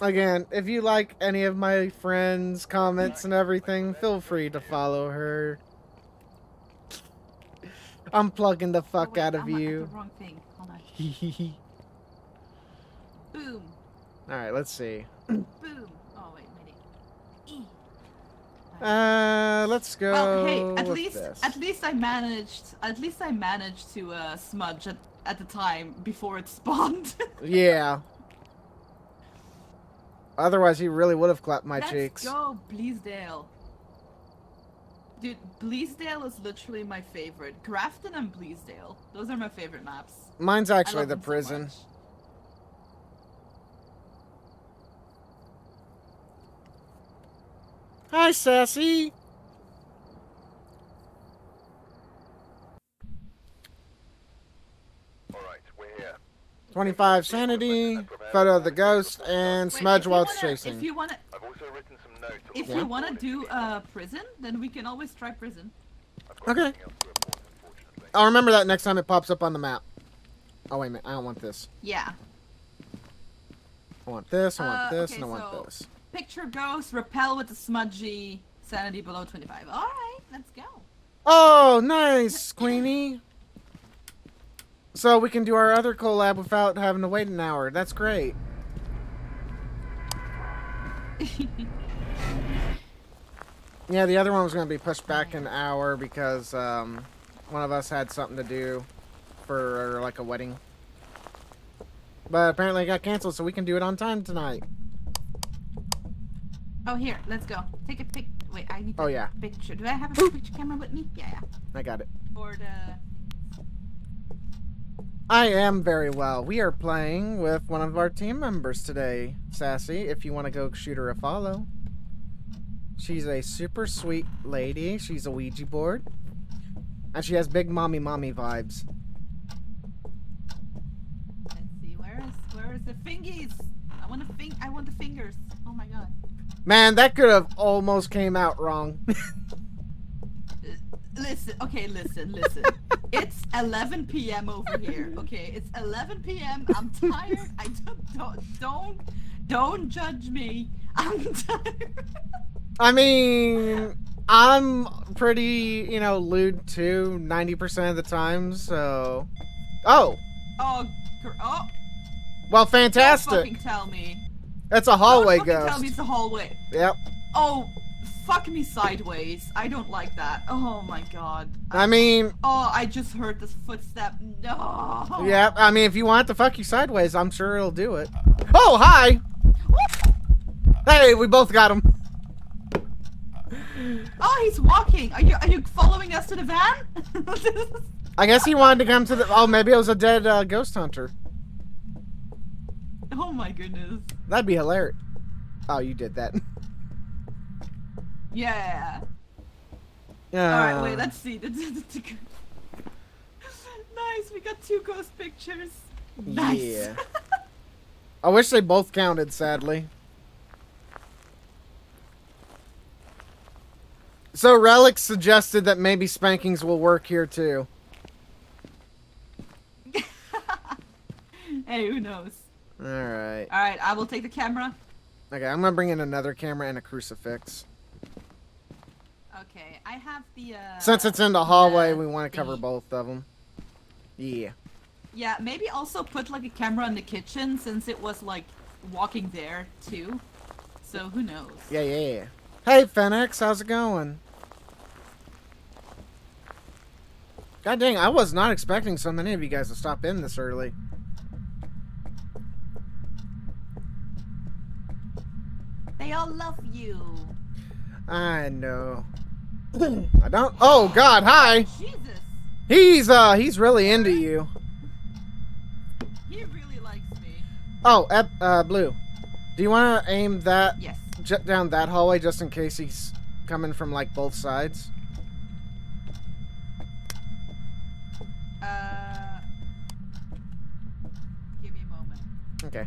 [SPEAKER 1] Again, if you like any of my friends' comments and everything, feel free to follow her. I'm plugging the
[SPEAKER 2] Oh,
[SPEAKER 1] fuck
[SPEAKER 2] wait,
[SPEAKER 1] out of
[SPEAKER 2] I'm
[SPEAKER 1] you.
[SPEAKER 2] The wrong thing. Hold on. Boom.
[SPEAKER 1] Alright, let's see.
[SPEAKER 2] Boom. Oh wait, wait.
[SPEAKER 1] Uh, let's go.
[SPEAKER 2] Well, hey, at least
[SPEAKER 1] this.
[SPEAKER 2] at least I managed at least I managed to uh, smudge at, at the time before it spawned.
[SPEAKER 1] Yeah. Otherwise, he really would have clapped my
[SPEAKER 2] Let's
[SPEAKER 1] cheeks.
[SPEAKER 2] go, Bleasdale. Dude, Bleasdale is literally my favorite. Grafton and Bleasdale. Those are my favorite maps.
[SPEAKER 1] Mine's actually the
[SPEAKER 2] them so
[SPEAKER 1] prison. Hi, Sassy.
[SPEAKER 3] Alright, we're here.
[SPEAKER 1] 25 sanity, photo of the ghost, and
[SPEAKER 2] Wait,
[SPEAKER 1] smudge
[SPEAKER 2] if
[SPEAKER 1] while it's
[SPEAKER 2] wanna-
[SPEAKER 1] chasing.
[SPEAKER 2] If you wanna,
[SPEAKER 3] I've also written some notes. on
[SPEAKER 2] if you wanna do
[SPEAKER 3] if you
[SPEAKER 2] uh prison, then we can always try prison.
[SPEAKER 1] Okay.
[SPEAKER 3] nothing else to report, unfortunately.
[SPEAKER 1] I'll remember that next time it pops up on the map. Oh, wait a minute. I don't want this.
[SPEAKER 2] Yeah.
[SPEAKER 1] I want this, I want
[SPEAKER 2] Uh,
[SPEAKER 1] this,
[SPEAKER 2] okay,
[SPEAKER 1] and I want
[SPEAKER 2] so-
[SPEAKER 1] this.
[SPEAKER 2] Picture ghost, repel with the smudgy, sanity below 25. Alright, let's go.
[SPEAKER 1] Oh, nice, Queenie. So we can do our other collab without having to wait an hour. That's great. Yeah, the other one was going to be pushed back an hour because um, one of us had something to do for like a wedding. But apparently it got canceled, so we can do it on time tonight.
[SPEAKER 2] Oh, here, let's go. Take a pic. Wait, I need
[SPEAKER 1] To
[SPEAKER 2] Oh,
[SPEAKER 1] yeah.
[SPEAKER 2] picture. Do I have a picture camera with me? Yeah, yeah.
[SPEAKER 1] I got it.
[SPEAKER 2] For the.
[SPEAKER 1] I am very well. We are playing with one of our team members today, Sassy. If you want to go shoot her a follow. She's a super sweet lady. She's a Ouija board. And she has big mommy mommy vibes.
[SPEAKER 2] Let's see. Where is where is the fingies? I want the fing. I want the fingers. Oh my god.
[SPEAKER 1] Man, that could have almost came out wrong.
[SPEAKER 2] Listen, okay, listen, listen. it's 11 p.m. over here. Okay, it's 11 p.m. I'm tired. I don't don't don't, don't judge me. I'm tired.
[SPEAKER 1] I mean, I'm pretty, you know, lewd too, 90% of the time, so. Oh,
[SPEAKER 2] Oh, gr- oh!
[SPEAKER 1] well,
[SPEAKER 2] Don't
[SPEAKER 1] fantastic.
[SPEAKER 2] fucking tell me.
[SPEAKER 1] That's a hallway
[SPEAKER 2] don't fucking tell me it's a hallway.
[SPEAKER 1] Yep.
[SPEAKER 2] Oh, fuck me sideways. I don't like that. Oh my god.
[SPEAKER 1] I mean,
[SPEAKER 2] Oh, I just heard this footstep. No.
[SPEAKER 1] yeah, I mean, if you want to fuck you sideways, I'm sure it'll do it. Oh, hi! Hey, we both got him.
[SPEAKER 2] Oh, he's walking. Are you are you following us to the van?
[SPEAKER 1] I guess he wanted to come to the. Oh, maybe it was a dead uh, ghost hunter.
[SPEAKER 2] oh my goodness.
[SPEAKER 1] That'd be hilarious. Oh, you did that.
[SPEAKER 2] Yeah.
[SPEAKER 1] Yeah.
[SPEAKER 2] All right, wait. Let's see. nice. We got two ghost pictures. Nice.
[SPEAKER 1] Yeah. I wish they both counted, sadly. So Relic suggested that maybe spankings will work here too.
[SPEAKER 2] hey, who knows?
[SPEAKER 1] All right.
[SPEAKER 2] All right, I will take the camera.
[SPEAKER 1] Okay, I'm gonna bring in another camera and a crucifix.
[SPEAKER 2] Okay, I have the. Uh,
[SPEAKER 1] Since it's in the hallway,
[SPEAKER 2] the
[SPEAKER 1] we want to cover
[SPEAKER 2] thingy.
[SPEAKER 1] both of them. Yeah.
[SPEAKER 2] Yeah, maybe also put like a camera in the kitchen since it was like walking there too. So who knows?
[SPEAKER 1] Yeah, yeah, yeah. Hey, Fenix, how's it going? God dang, I was not expecting so many of you guys to stop in this early.
[SPEAKER 2] They all love you.
[SPEAKER 1] I know. I don't. Oh God, hi.
[SPEAKER 2] Jesus,
[SPEAKER 1] He's uh, he's really into you.
[SPEAKER 2] he really likes me.
[SPEAKER 1] Oh, uh, Blue, do you want to aim that
[SPEAKER 2] Yes.
[SPEAKER 1] j- down that hallway just in case he's coming from like both sides?
[SPEAKER 2] Uh, give me a moment.
[SPEAKER 1] Okay.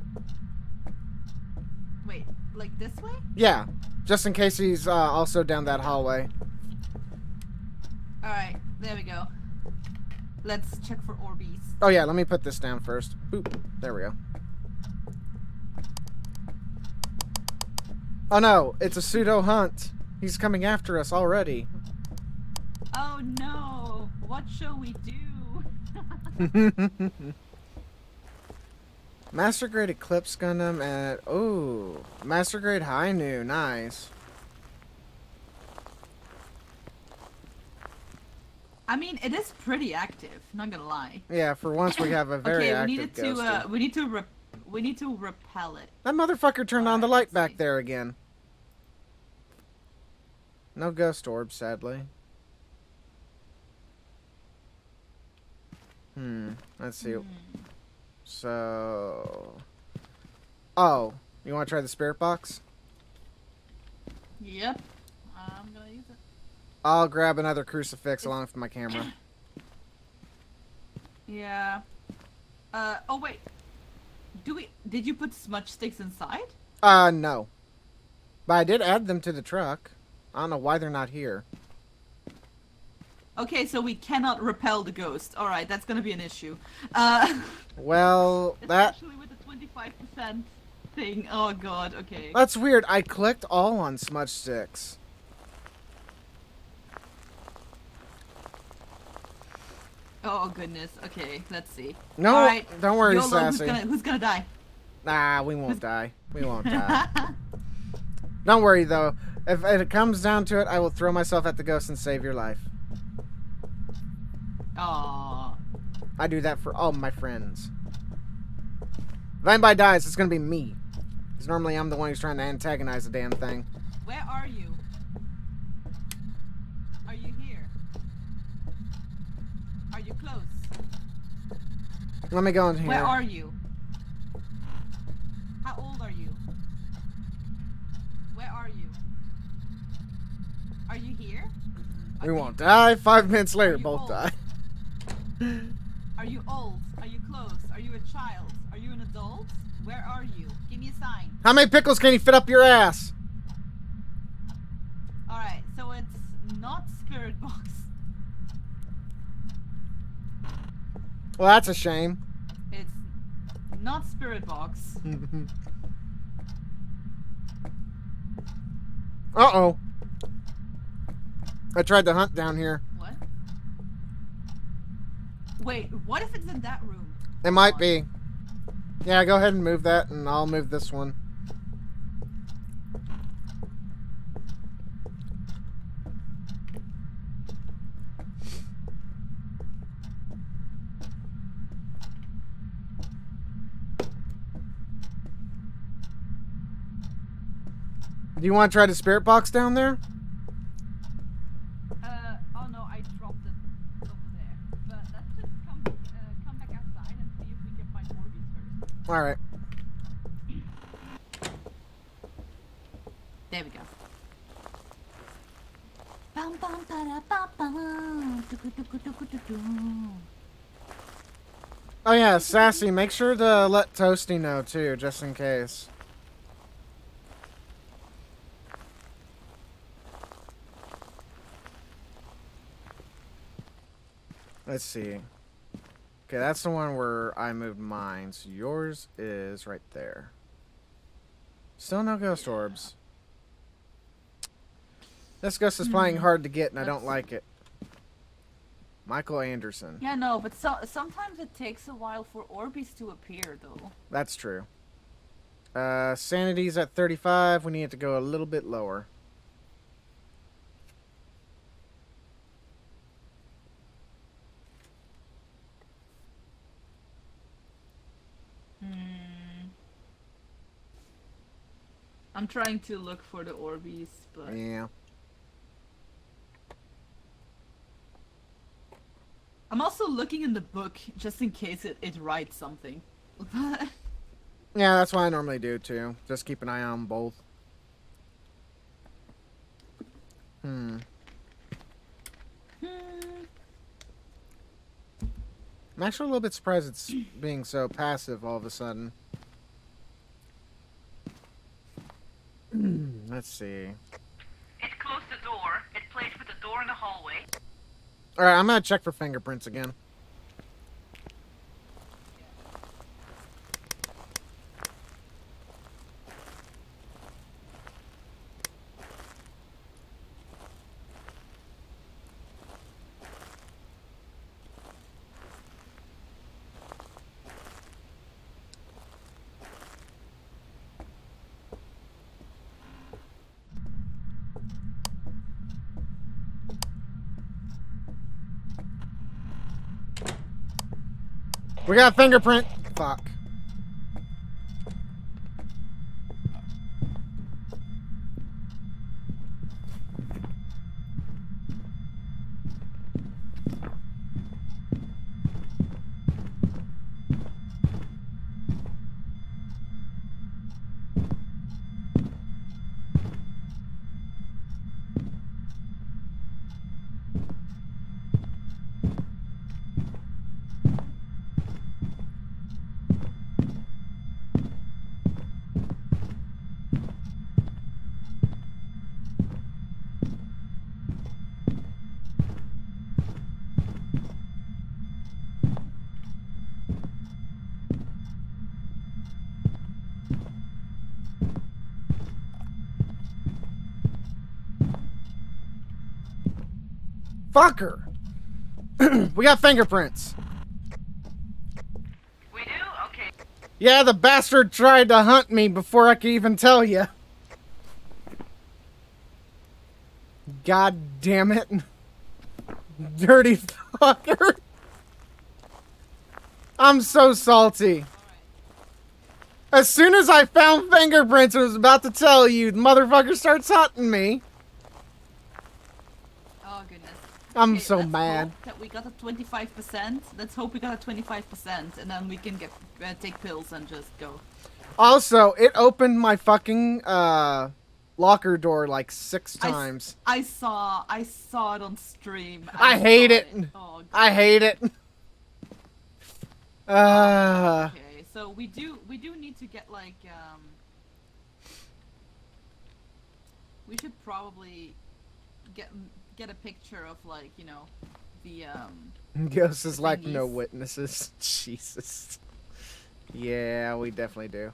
[SPEAKER 2] Wait, like this way?
[SPEAKER 1] Yeah, just in case he's uh, also down that hallway.
[SPEAKER 2] All right, there we go. Let's check for Orbeez.
[SPEAKER 1] Oh yeah, let me put this down first. Boop. There we go. Oh no, it's a pseudo hunt. He's coming after us already.
[SPEAKER 2] Oh no! What shall we do?
[SPEAKER 1] Master grade Eclipse Gundam at... oh, Master grade Hi-Nu, nice.
[SPEAKER 2] I mean, it is pretty active. Not gonna lie.
[SPEAKER 1] Yeah, for once we have a very
[SPEAKER 2] okay, we
[SPEAKER 1] active
[SPEAKER 2] needed to. Uh, we need to. We need to repel it.
[SPEAKER 1] That motherfucker turned on the light back
[SPEAKER 2] see.
[SPEAKER 1] there again. No ghost orb, sadly. Hmm. Let's see.
[SPEAKER 2] Hmm.
[SPEAKER 1] So. Oh, you want to try the spirit box?
[SPEAKER 2] Yep. I'm gonna use it.
[SPEAKER 1] I'll grab another crucifix along with my camera.
[SPEAKER 2] Yeah. Uh. Oh wait. Do we? Did you put smudge sticks inside?
[SPEAKER 1] Uh, no. But I did add them to the truck. I don't know why they're not here.
[SPEAKER 2] Okay, so we cannot repel the ghost. All right, that's gonna be an issue. Uh.
[SPEAKER 1] Well, that
[SPEAKER 2] Especially with the twenty-five percent thing. Oh god. Okay.
[SPEAKER 1] that's weird. I clicked all on smudge sticks.
[SPEAKER 2] Oh goodness. Okay. Let's see.
[SPEAKER 1] No,
[SPEAKER 2] All right.
[SPEAKER 1] don't worry,
[SPEAKER 2] YOLO, who's
[SPEAKER 1] Sassy.
[SPEAKER 2] gonna who's gonna die?
[SPEAKER 1] Nah, we won't die. We won't die. Don't worry though. If, if it comes down to it, I will throw myself at the ghost and save your life.
[SPEAKER 2] Aww.
[SPEAKER 1] I do that for all my friends. If anybody dies, it's gonna be me. Because normally I'm the one who's trying to antagonize the damn thing.
[SPEAKER 2] Where are you? Are you here? Are you close?
[SPEAKER 1] Let me go in here.
[SPEAKER 2] Where are you? How old are you? Where are you? Are you here?
[SPEAKER 1] We won't die. Five minutes later, both
[SPEAKER 2] old?
[SPEAKER 1] die.
[SPEAKER 2] Are you old? Are you close? Are you a child? Are you an adult? Where are you? Give me a sign.
[SPEAKER 1] How many pickles can you fit up your ass?
[SPEAKER 2] Alright, so it's not spirit box.
[SPEAKER 1] Well, that's a shame.
[SPEAKER 2] It's not spirit box.
[SPEAKER 1] Uh oh. I tried to hunt down here.
[SPEAKER 2] Wait, what if it's in that room?
[SPEAKER 1] It might be. Yeah, go ahead and move that, and I'll move this one. Do you want to try the spirit box down there?
[SPEAKER 2] Uh, oh no, I dropped it over there. But let's just come, uh, come back outside and see if we can find Orbeez first.
[SPEAKER 1] All right.
[SPEAKER 2] There we go. Bum, bum, ba-da, ba, bum.
[SPEAKER 1] Oh yeah, Sassy, make sure to let Toasty know too, just in case. Let's see. Okay, that's the one where I moved mine. So yours is right there. Still no ghost orbs. This ghost is playing hard to get, and I don't like it. Michael Anderson.
[SPEAKER 2] Yeah, no, but so, sometimes it takes a while for Orbeez to appear, though.
[SPEAKER 1] That's true. Uh, sanity's at 35. We need it to go a little bit lower.
[SPEAKER 2] Hmm. I'm trying to look for the Orbeez, but
[SPEAKER 1] Yeah.
[SPEAKER 2] I'm also looking in the book just in case it, it writes something.
[SPEAKER 1] Yeah, that's what I normally do too. Just keep an eye on both. Hmm.
[SPEAKER 2] Hmm.
[SPEAKER 1] I'm actually a little bit surprised it's being so passive all of a sudden. Hmm, let's see.
[SPEAKER 4] It closed the door. It played with the door in the hallway.
[SPEAKER 1] Alright, I'm gonna check for fingerprints again. We got fingerprint. Fuck. Fucker. we got fingerprints.
[SPEAKER 4] We do? Okay.
[SPEAKER 1] Yeah, the bastard tried to hunt me before I could even tell you. God damn it. Dirty fucker. I'm so salty. As soon as I found fingerprints and was about to tell you, the motherfucker starts hunting me.
[SPEAKER 2] Oh goodness.
[SPEAKER 1] I'm
[SPEAKER 2] Okay,
[SPEAKER 1] so mad.
[SPEAKER 2] that we got a 25%. Let's hope we got a 25%, and then we can get uh, take pills and just go.
[SPEAKER 1] Also, it opened my fucking uh locker door like six times.
[SPEAKER 2] I saw I saw it on stream.
[SPEAKER 1] I hate
[SPEAKER 2] saw
[SPEAKER 1] it.
[SPEAKER 2] Oh,
[SPEAKER 1] I hate it. Uh,
[SPEAKER 2] Okay, so we do we do need to get like um we should probably get get a picture of like, you know, the um
[SPEAKER 1] Ghost is like no witnesses. Jesus. Yeah, we definitely do.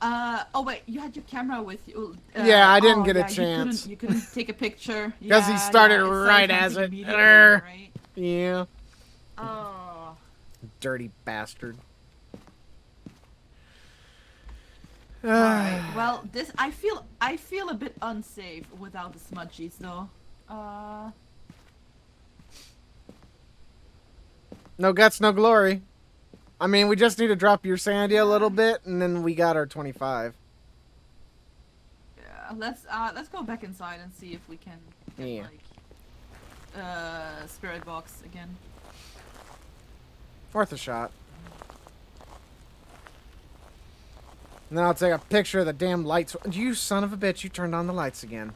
[SPEAKER 2] uh oh wait, you had your camera with you. Uh,
[SPEAKER 1] Yeah, I didn't
[SPEAKER 2] oh,
[SPEAKER 1] get a
[SPEAKER 2] yeah,
[SPEAKER 1] chance.
[SPEAKER 2] You couldn't, you couldn't take a picture
[SPEAKER 1] 'Cause he
[SPEAKER 2] Yeah,
[SPEAKER 1] started
[SPEAKER 2] yeah,
[SPEAKER 1] right as it-
[SPEAKER 2] right?
[SPEAKER 1] Yeah.
[SPEAKER 2] Oh.
[SPEAKER 1] Dirty bastard.
[SPEAKER 2] Alright, well, this I feel I feel a bit unsafe without the smudgies though. Uh
[SPEAKER 1] no guts, no glory. I mean, we just need to drop your sanity a little bit, and then we got our 25.
[SPEAKER 2] yeah, let's uh let's go back inside and see if we can get
[SPEAKER 1] Yeah.
[SPEAKER 2] like uh spirit box again.
[SPEAKER 1] Worth a shot. And then I'll take a picture of the damn lights. You son of a bitch, you turned on the lights again.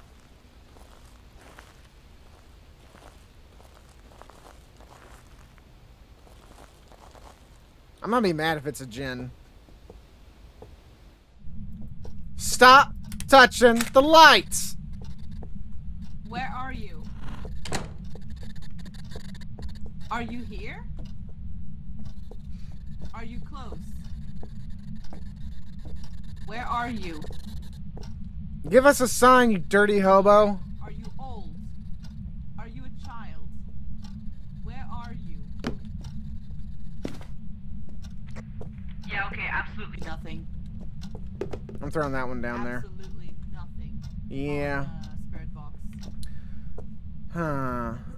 [SPEAKER 1] I'm gonna be mad if it's a Jinn. Stop touching the lights!
[SPEAKER 2] Where are you? Are you here? Are you close? Where are you?
[SPEAKER 1] Give us a sign, you dirty hobo.
[SPEAKER 2] Are you old? Are you a child? Where are you?
[SPEAKER 4] Yeah, okay, absolutely.
[SPEAKER 2] Nothing.
[SPEAKER 1] I'm throwing that one down there.
[SPEAKER 2] Absolutely nothing.
[SPEAKER 1] Yeah.
[SPEAKER 2] On, uh, spirit box.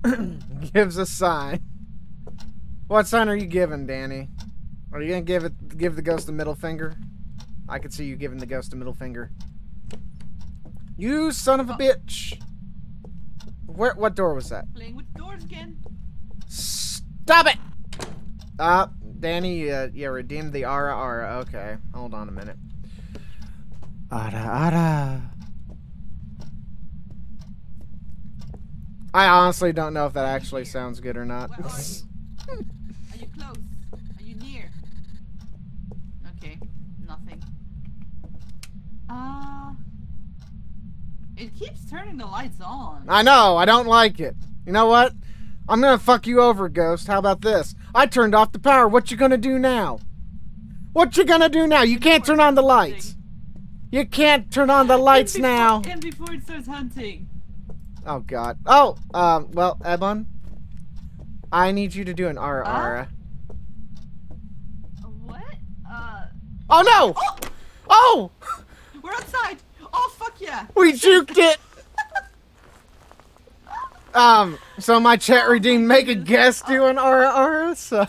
[SPEAKER 1] Huh. Gives a sign. What sign are you giving, Danny? Are you gonna give it give the ghost a middle finger? I could see you giving the ghost a middle finger. You son of a bitch! Where what door was that?
[SPEAKER 2] Playing with doors again.
[SPEAKER 1] Stop it! Uh, Danny, uh, you redeemed the Ara Ara. Okay, hold on a minute. Ara Ara. I honestly don't know if that actually sounds good or not.
[SPEAKER 2] Where are you? Are you close? Are you near? Okay, nothing. Uh It keeps turning the lights on.
[SPEAKER 1] I know, I don't like it. You know what? I'm gonna fuck you over, Ghost. How about this? I turned off the power. What you gonna do now? What you gonna do now? You can't turn on the lights. You can't turn on the lights
[SPEAKER 2] and before,
[SPEAKER 1] now.
[SPEAKER 2] And before it starts hunting.
[SPEAKER 1] Oh God. Oh, um. Well, Ebon, I need you to do an Ara
[SPEAKER 2] Huh?
[SPEAKER 1] Ara.
[SPEAKER 2] What? Uh
[SPEAKER 1] Oh no!
[SPEAKER 2] Oh!
[SPEAKER 1] Oh,
[SPEAKER 2] We're outside! Oh fuck yeah!
[SPEAKER 1] we juked it. Um. So my chat
[SPEAKER 2] Oh,
[SPEAKER 1] redeemed. Make a
[SPEAKER 2] goodness.
[SPEAKER 1] guess. Do an Ara Ara. So.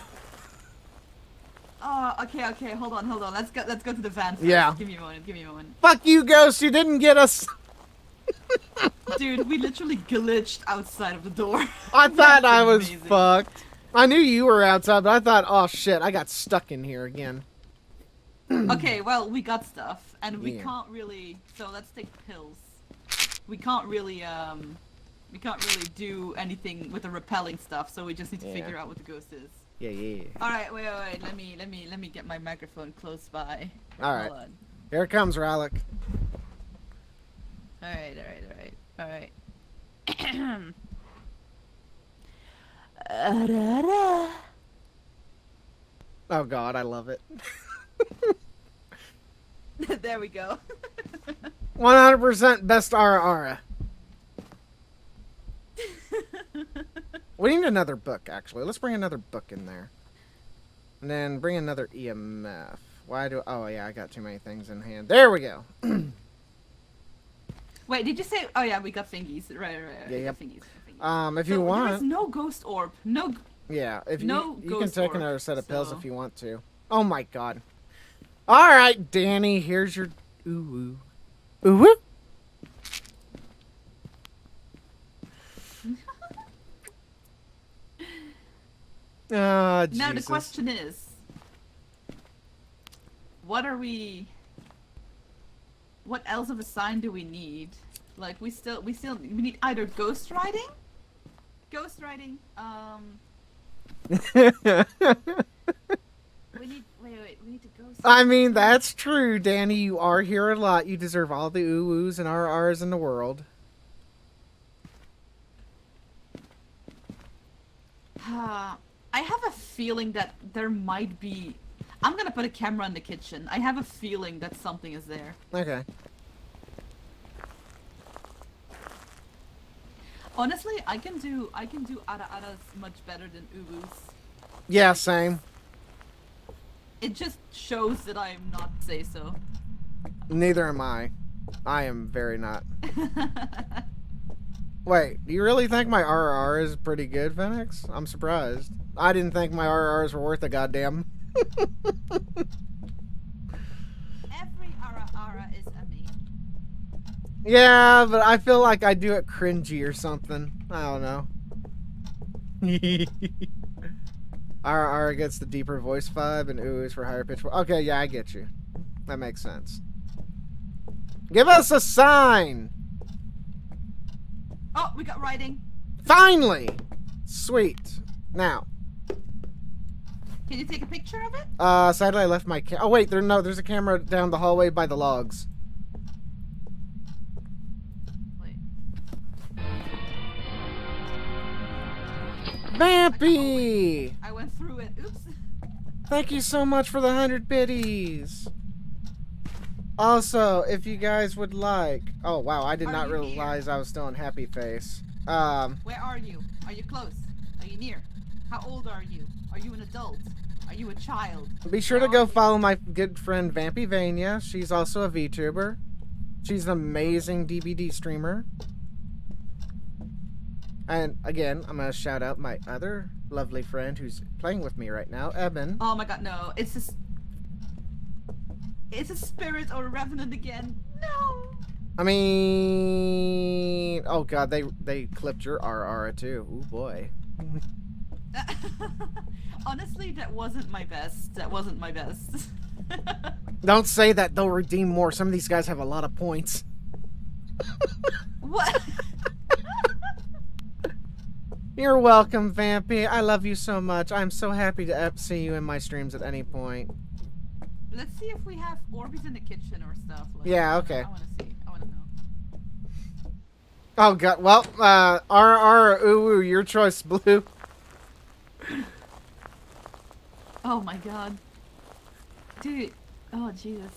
[SPEAKER 2] Oh, okay, okay, hold on, hold on. Let's go let's go to the van first.
[SPEAKER 1] Yeah.
[SPEAKER 2] Give me a moment, give me a moment.
[SPEAKER 1] Fuck you, Ghost. You didn't get us.
[SPEAKER 2] Dude, we literally glitched outside of the door.
[SPEAKER 1] I thought I was
[SPEAKER 2] amazing.
[SPEAKER 1] fucked. I knew you were outside, but I thought, oh shit, I got stuck in here again.
[SPEAKER 2] Okay, well, we got stuff, and we
[SPEAKER 1] Yeah.
[SPEAKER 2] can't really. So let's take pills. We can't really, um, we can't really do anything with the repelling stuff. So we just need to
[SPEAKER 1] Yeah.
[SPEAKER 2] figure out what the ghost is.
[SPEAKER 1] Yeah, yeah.
[SPEAKER 2] All right, wait, wait, wait. Let me, let me, let me get my microphone close by.
[SPEAKER 1] All right.
[SPEAKER 2] Hold on.
[SPEAKER 1] Here it comes, Relic.
[SPEAKER 2] All right, all right, all right, all right.
[SPEAKER 1] Oh god, I love it.
[SPEAKER 2] there we go.
[SPEAKER 1] 100% best Ara Ara. We need another book, actually. Let's bring another book in there. And then bring another EMF. Why do... Oh, yeah, I got too many things in hand. There we go.
[SPEAKER 2] Wait, did you say? Oh yeah, we got thingies. Right, right, right.
[SPEAKER 1] Yeah, yep.
[SPEAKER 2] thingies. thingies.
[SPEAKER 1] Um, if
[SPEAKER 2] So
[SPEAKER 1] you
[SPEAKER 2] There is no ghost orb. No.
[SPEAKER 1] Yeah, if you...
[SPEAKER 2] no
[SPEAKER 1] you can take
[SPEAKER 2] orb,
[SPEAKER 1] another set of pills
[SPEAKER 2] so-
[SPEAKER 1] if you want to. Oh, my god. Alright, Danny, here's your... Ooh, ooh. Ah,
[SPEAKER 2] Now the question is, what are we? What else of a sign do we need? Like we still we still we need either ghost writing, ghost writing. Um, we need wait wait we need to ghost.
[SPEAKER 1] I mean, that's true, Danny. You are here a lot. You deserve all the ooh oohs and RRs in the world.
[SPEAKER 2] I have a feeling that there might be. I'm gonna put a camera in the kitchen. I have a feeling that something is there.
[SPEAKER 1] Okay.
[SPEAKER 2] Honestly, I can do I can do ara aras much better than uwus.
[SPEAKER 1] Yeah, same.
[SPEAKER 2] It just shows that I am not say so.
[SPEAKER 1] Neither am I. I am very not. Wait, do you really think my RR is pretty good, Phoenix? I'm surprised. I didn't think my RRs were worth a goddamn.
[SPEAKER 2] Every ara is.
[SPEAKER 1] Yeah, but I feel like I do it cringy or something. I don't know. RR gets the deeper voice vibe and ooh is for higher pitch. Okay, yeah, I get you. That makes sense. Give us a sign!
[SPEAKER 2] Oh, we got writing.
[SPEAKER 1] Finally! Sweet. Now,
[SPEAKER 2] Can you take a picture of it?
[SPEAKER 1] uh, sadly I left my ca- Oh wait, there no, there's a camera down the hallway by the logs.
[SPEAKER 2] Wait.
[SPEAKER 1] Vampy!
[SPEAKER 2] I went through it. Oops.
[SPEAKER 1] Thank you so much for the hundred biddies. Also, if you guys would like, oh wow, I did
[SPEAKER 2] Are
[SPEAKER 1] not realize I was still in happy face. Um,
[SPEAKER 2] Where are you? Are you close? Are you near? How old are you? Are you an adult? Are you a child?
[SPEAKER 1] be sure to go follow my good friend Vampy Vania. She's also a VTuber. She's an amazing DVD streamer. And again, I'm gonna shout out my other lovely friend who's playing with me right now, Ebon.
[SPEAKER 2] Oh my god, no. It's just. It's a spirit or a revenant again. No!
[SPEAKER 1] I mean, oh god, they they clipped your RR too. Ooh boy.
[SPEAKER 2] Honestly, that wasn't my best. That wasn't my best.
[SPEAKER 1] Don't say that. They'll redeem more. Some of these guys have a lot of points.
[SPEAKER 2] what?
[SPEAKER 1] You're welcome, Vampy. I love you so much. I'm so happy to see you in my streams at any point.
[SPEAKER 2] Let's see if we have Orbeez in the kitchen or stuff. Like,
[SPEAKER 1] Yeah, okay.
[SPEAKER 2] I want to see. I want to know.
[SPEAKER 1] Oh god. Well, uh, RR or ooh, your choice, Blue.
[SPEAKER 2] Oh my god. Dude. Oh Jesus.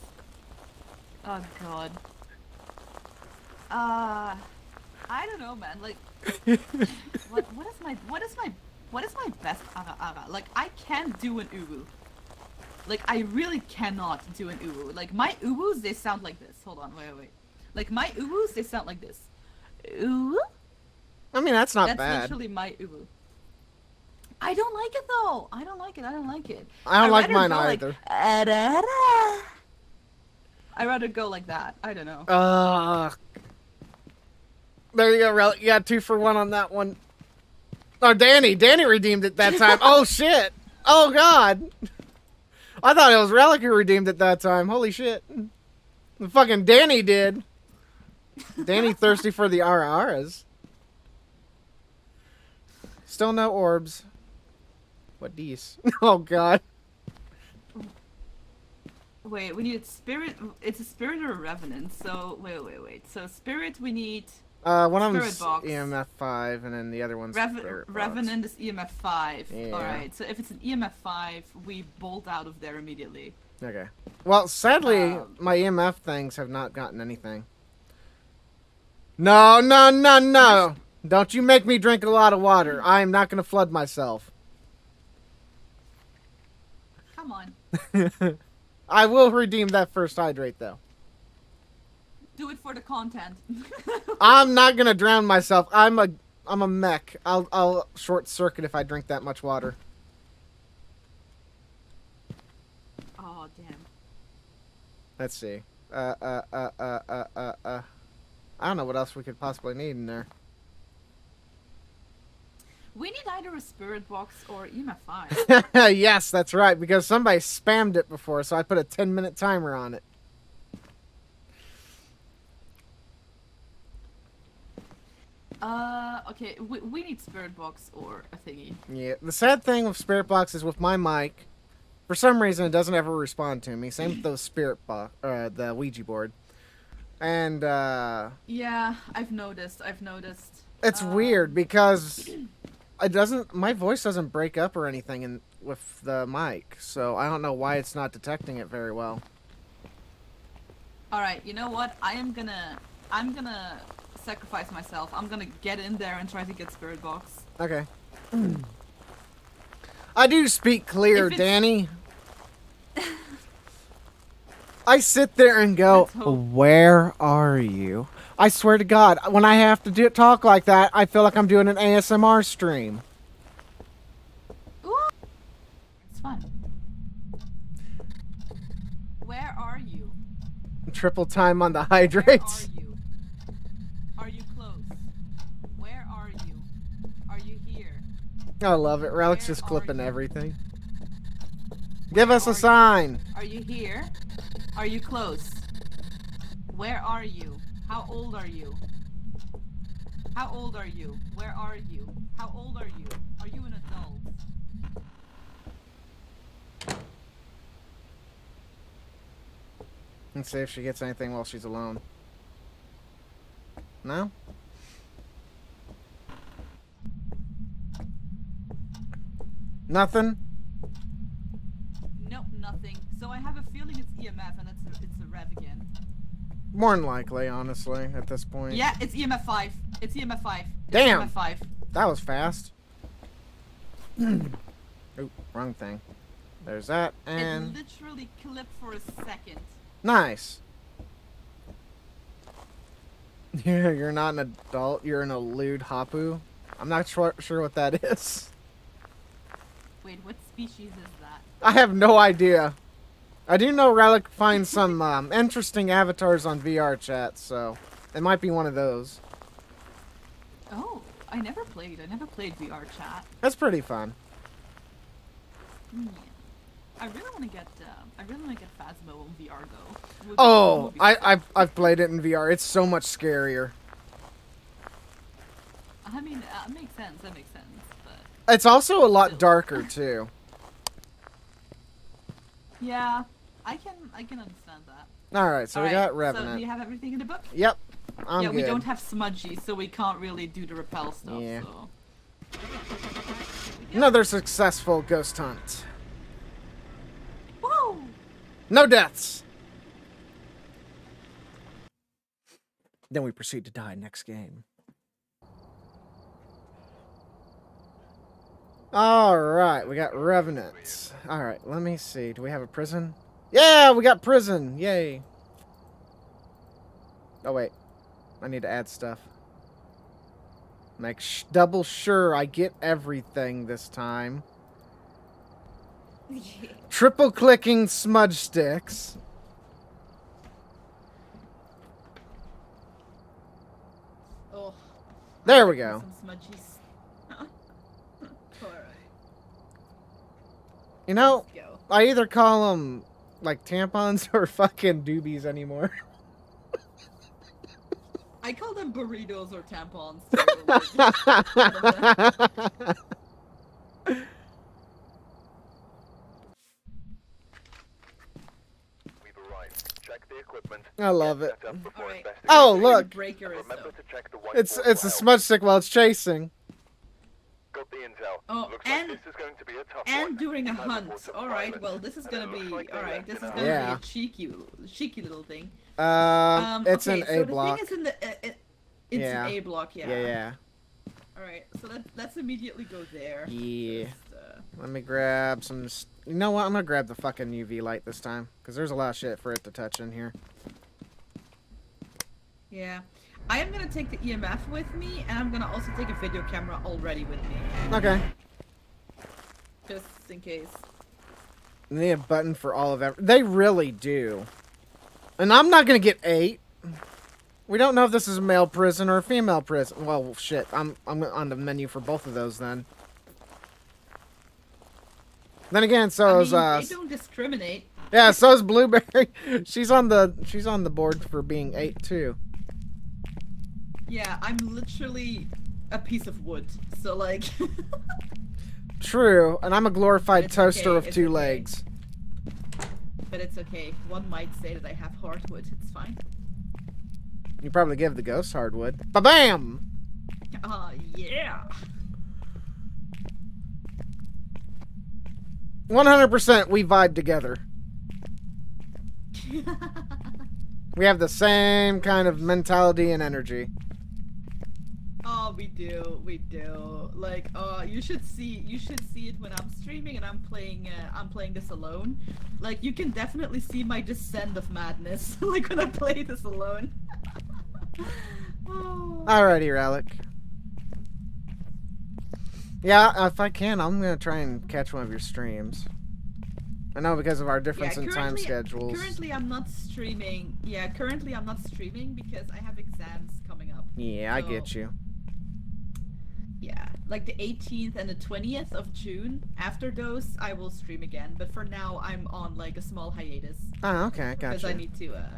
[SPEAKER 2] Oh god. Uh I don't know man, like what what is my what is my what is my best ara ara? Like I can't do an uwu. Like I really cannot do an uwu. Like my uwus they sound like this. Hold on, wait wait. wait. Like my uwus they sound like this. Uwu?
[SPEAKER 1] I mean, that's not
[SPEAKER 2] That's
[SPEAKER 1] bad.
[SPEAKER 2] literally my uwu. I don't like it though. I don't like it. I don't like it.
[SPEAKER 1] I don't
[SPEAKER 2] I'd
[SPEAKER 1] like mine
[SPEAKER 2] go like,
[SPEAKER 1] either.
[SPEAKER 2] "Ah-da-da." I'd rather go like that. I don't know.
[SPEAKER 1] Uh, there you go, Relic. You got two for one on that one. Oh, Danny. Danny redeemed it that time. oh, shit. Oh, God. I thought it was Relic who redeemed it that time. Holy shit. The fucking Danny did. Danny thirsty for the RRs. Still no orbs. What these? Oh, God.
[SPEAKER 2] Wait, we need spirit. It's a spirit or a revenant. So wait, wait, wait. So spirit, we need
[SPEAKER 1] Uh, one of
[SPEAKER 2] Spirit
[SPEAKER 1] them's
[SPEAKER 2] box.
[SPEAKER 1] EMF 5, and then the other one's
[SPEAKER 2] Rev-
[SPEAKER 1] Spirit box.
[SPEAKER 2] revenant is EMF five.
[SPEAKER 1] Yeah.
[SPEAKER 2] All right. So if it's an EMF five, we bolt out of there immediately.
[SPEAKER 1] Okay. Well, sadly,
[SPEAKER 2] Um,
[SPEAKER 1] my EMF things have not gotten anything. No, no, no, no! Don't you make me drink a lot of water. I am not going to flood myself.
[SPEAKER 2] Come on,
[SPEAKER 1] I will redeem that first hydrate, though.
[SPEAKER 2] do it for the content.
[SPEAKER 1] I'm not going to drown myself. I'm a I'm a mech. I'll I'll short circuit if I drink that much water.
[SPEAKER 2] oh damn.
[SPEAKER 1] Let's see. Uh uh uh uh uh uh. uh. I don't know what else we could possibly need in there.
[SPEAKER 2] We need either a spirit box or EMF five.
[SPEAKER 1] yes, that's right, because somebody spammed it before, so I put a 10 minute timer on it.
[SPEAKER 2] Uh, okay, we, we need spirit box or a thingy.
[SPEAKER 1] Yeah. The sad thing with Spirit Box is with my mic, for some reason it doesn't ever respond to me. Same with the Spirit Box, uh, the Ouija board. And uh,
[SPEAKER 2] Yeah, I've noticed. I've noticed.
[SPEAKER 1] it's
[SPEAKER 2] Um,
[SPEAKER 1] weird because it doesn't. My voice doesn't break up or anything in with the mic, so I don't know why it's not detecting it very well.
[SPEAKER 2] All right, you know what? I am gonna, I'm gonna sacrifice myself. I'm gonna get in there and try to get spirit box.
[SPEAKER 1] Okay. I do speak clear, Danny. I sit there and go, "Where are you?" I swear to God, when I have to do talk like that, I feel like I'm doing an ASMR stream.
[SPEAKER 2] Ooh, it's fun. Where are you?
[SPEAKER 1] Triple time on the
[SPEAKER 2] Where
[SPEAKER 1] hydrates.
[SPEAKER 2] are you? Are you close? Where are you? Are you here?
[SPEAKER 1] I love it. Relic's just clipping
[SPEAKER 2] you?
[SPEAKER 1] everything. Give us a
[SPEAKER 2] you?
[SPEAKER 1] sign.
[SPEAKER 2] Are you here? Are you close? Where are you? How old are you? How old are you? Where are you? How old are you? Are you an adult?
[SPEAKER 1] Let's see if she gets anything while she's alone. No? Nothing?
[SPEAKER 2] Nope, nothing. So I have a feeling it's EMF and it's a, it's a rev again.
[SPEAKER 1] More than likely, honestly, at this point.
[SPEAKER 2] Yeah, it's EMF 5. It's EMF 5. It's
[SPEAKER 1] Damn.
[SPEAKER 2] EMF 5.
[SPEAKER 1] That was fast. Oop, wrong thing. There's that, and...
[SPEAKER 2] It literally clipped for a second.
[SPEAKER 1] nice. Yeah, you're not an adult. You're an elude hapu. I'm not sure sure what that is.
[SPEAKER 2] Wait, what species is that?
[SPEAKER 1] I have no idea. I do know Relic finds some um, interesting avatars on VR chat, so it might be one of those.
[SPEAKER 2] Oh, I never played. I never played VR chat.
[SPEAKER 1] That's pretty fun.
[SPEAKER 2] Yeah. I really want to get. Um, I really want to get Phasmo on VR though. Would-
[SPEAKER 1] Oh, I, I've I've played it in VR. It's so much scarier.
[SPEAKER 2] I mean, uh, it makes sense. That makes sense. But
[SPEAKER 1] It's also a lot
[SPEAKER 2] Still.
[SPEAKER 1] darker too.
[SPEAKER 2] yeah, I can. I can understand that.
[SPEAKER 1] All right, so we
[SPEAKER 2] Alright,
[SPEAKER 1] got Revenant.
[SPEAKER 2] So you have everything in the book?
[SPEAKER 1] Yep, I'm
[SPEAKER 2] yeah,
[SPEAKER 1] good.
[SPEAKER 2] we don't have smudgy, so we can't really do the repel stuff.
[SPEAKER 1] Yeah.
[SPEAKER 2] So.
[SPEAKER 1] Another successful ghost hunt.
[SPEAKER 2] Whoa!
[SPEAKER 1] No deaths. Then we proceed to die next game. All right, we got revenants. All right, let me see. Do we have a prison? Yeah, we got prison. Yay. Oh wait, I need to add stuff. Make sh- double sure I get everything this time. Triple clicking smudge sticks.
[SPEAKER 2] Oh.
[SPEAKER 1] There we go.
[SPEAKER 2] Some smudgies. Alright.
[SPEAKER 1] You know,
[SPEAKER 2] go.
[SPEAKER 1] I either call them like tampons or fucking doobies anymore.
[SPEAKER 2] I call them burritos or tampons.
[SPEAKER 3] We've arrived. Check the equipment.
[SPEAKER 1] I love it.
[SPEAKER 3] set up
[SPEAKER 2] Alright.
[SPEAKER 1] Oh,
[SPEAKER 2] Where the
[SPEAKER 1] look.
[SPEAKER 2] breaker
[SPEAKER 3] Remember to check the white
[SPEAKER 1] It's it's a smudge stick while it's chasing.
[SPEAKER 3] Got the intel.
[SPEAKER 2] Oh,
[SPEAKER 3] Looks
[SPEAKER 2] and-
[SPEAKER 3] like this is going to be a tough
[SPEAKER 2] And
[SPEAKER 3] one.
[SPEAKER 2] during a hunt. All right. Well, this is gonna be.
[SPEAKER 3] like
[SPEAKER 2] All right. This is gonna
[SPEAKER 1] Yeah.
[SPEAKER 2] be a cheeky, cheeky little thing.
[SPEAKER 1] Um,
[SPEAKER 2] Um,
[SPEAKER 1] it's
[SPEAKER 2] okay,
[SPEAKER 1] an
[SPEAKER 2] so
[SPEAKER 1] A
[SPEAKER 2] the
[SPEAKER 1] block.
[SPEAKER 2] thing is in the. Uh, it, it's
[SPEAKER 1] Yeah.
[SPEAKER 2] an A block. Yeah.
[SPEAKER 1] Yeah, yeah,
[SPEAKER 2] All right. So let, let's immediately go there.
[SPEAKER 1] yeah.
[SPEAKER 2] Just, uh,
[SPEAKER 1] Let me grab some. You know what? I'm gonna grab the fucking UV light this time because there's a lot of shit for it to touch in here.
[SPEAKER 2] yeah. I am gonna take the EMF with me, and I'm gonna also take a video camera already with me,
[SPEAKER 1] Okay.
[SPEAKER 2] just in case.
[SPEAKER 1] They have a button for all of every. They really do. And I'm not gonna get eight. We don't know if this is a male prison or a female prison. Well, shit. I'm I'm on the menu for both of those then. Then again, so
[SPEAKER 2] I
[SPEAKER 1] is
[SPEAKER 2] mean,
[SPEAKER 1] uh
[SPEAKER 2] they don't discriminate.
[SPEAKER 1] yeah, so is Blueberry. she's on the she's on the board for being eight too.
[SPEAKER 2] Yeah, I'm literally a piece of wood. So like,
[SPEAKER 1] True, and I'm a glorified toaster
[SPEAKER 2] okay,
[SPEAKER 1] of two
[SPEAKER 2] okay.
[SPEAKER 1] legs.
[SPEAKER 2] but it's okay. One might say that I have hardwood. It's fine.
[SPEAKER 1] You probably give the ghost hardwood. Ba bam!
[SPEAKER 2] Ah, yeah.
[SPEAKER 1] 100% we vibe together. We have the same kind of mentality and energy.
[SPEAKER 2] Oh, we do, we do. Like, uh, you should see, you should see it when I'm streaming and I'm playing, uh, I'm playing this alone. Like, you can definitely see my descent of madness. like when I play this alone. oh.
[SPEAKER 1] Alrighty, Relic. Yeah, if I can, I'm gonna try and catch one of your streams. I know because of our difference in time schedules.
[SPEAKER 2] Currently, I'm not streaming. Yeah, currently I'm not streaming because I have exams coming up.
[SPEAKER 1] Yeah, I get you.
[SPEAKER 2] Like the 18th and the 20th of June. After those, I will stream again. But for now, I'm on like a small hiatus
[SPEAKER 1] Oh, okay,
[SPEAKER 2] because I need to uh,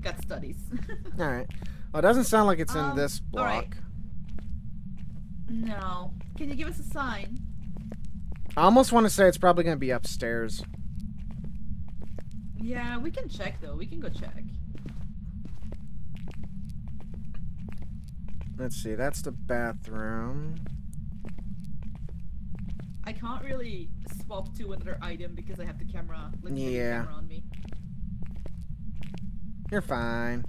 [SPEAKER 2] got studies.
[SPEAKER 1] Alright. Well, it doesn't sound like it's in
[SPEAKER 2] Um,
[SPEAKER 1] this
[SPEAKER 2] alright.
[SPEAKER 1] block.
[SPEAKER 2] no, can you give us a sign?
[SPEAKER 1] I almost want to say it's probably gonna be upstairs.
[SPEAKER 2] Yeah, we can check though. We can go check.
[SPEAKER 1] Let's see, that's the bathroom.
[SPEAKER 2] I can't really swap to another item because I have the camera, like the
[SPEAKER 1] Yeah.
[SPEAKER 2] camera on me.
[SPEAKER 1] You're fine.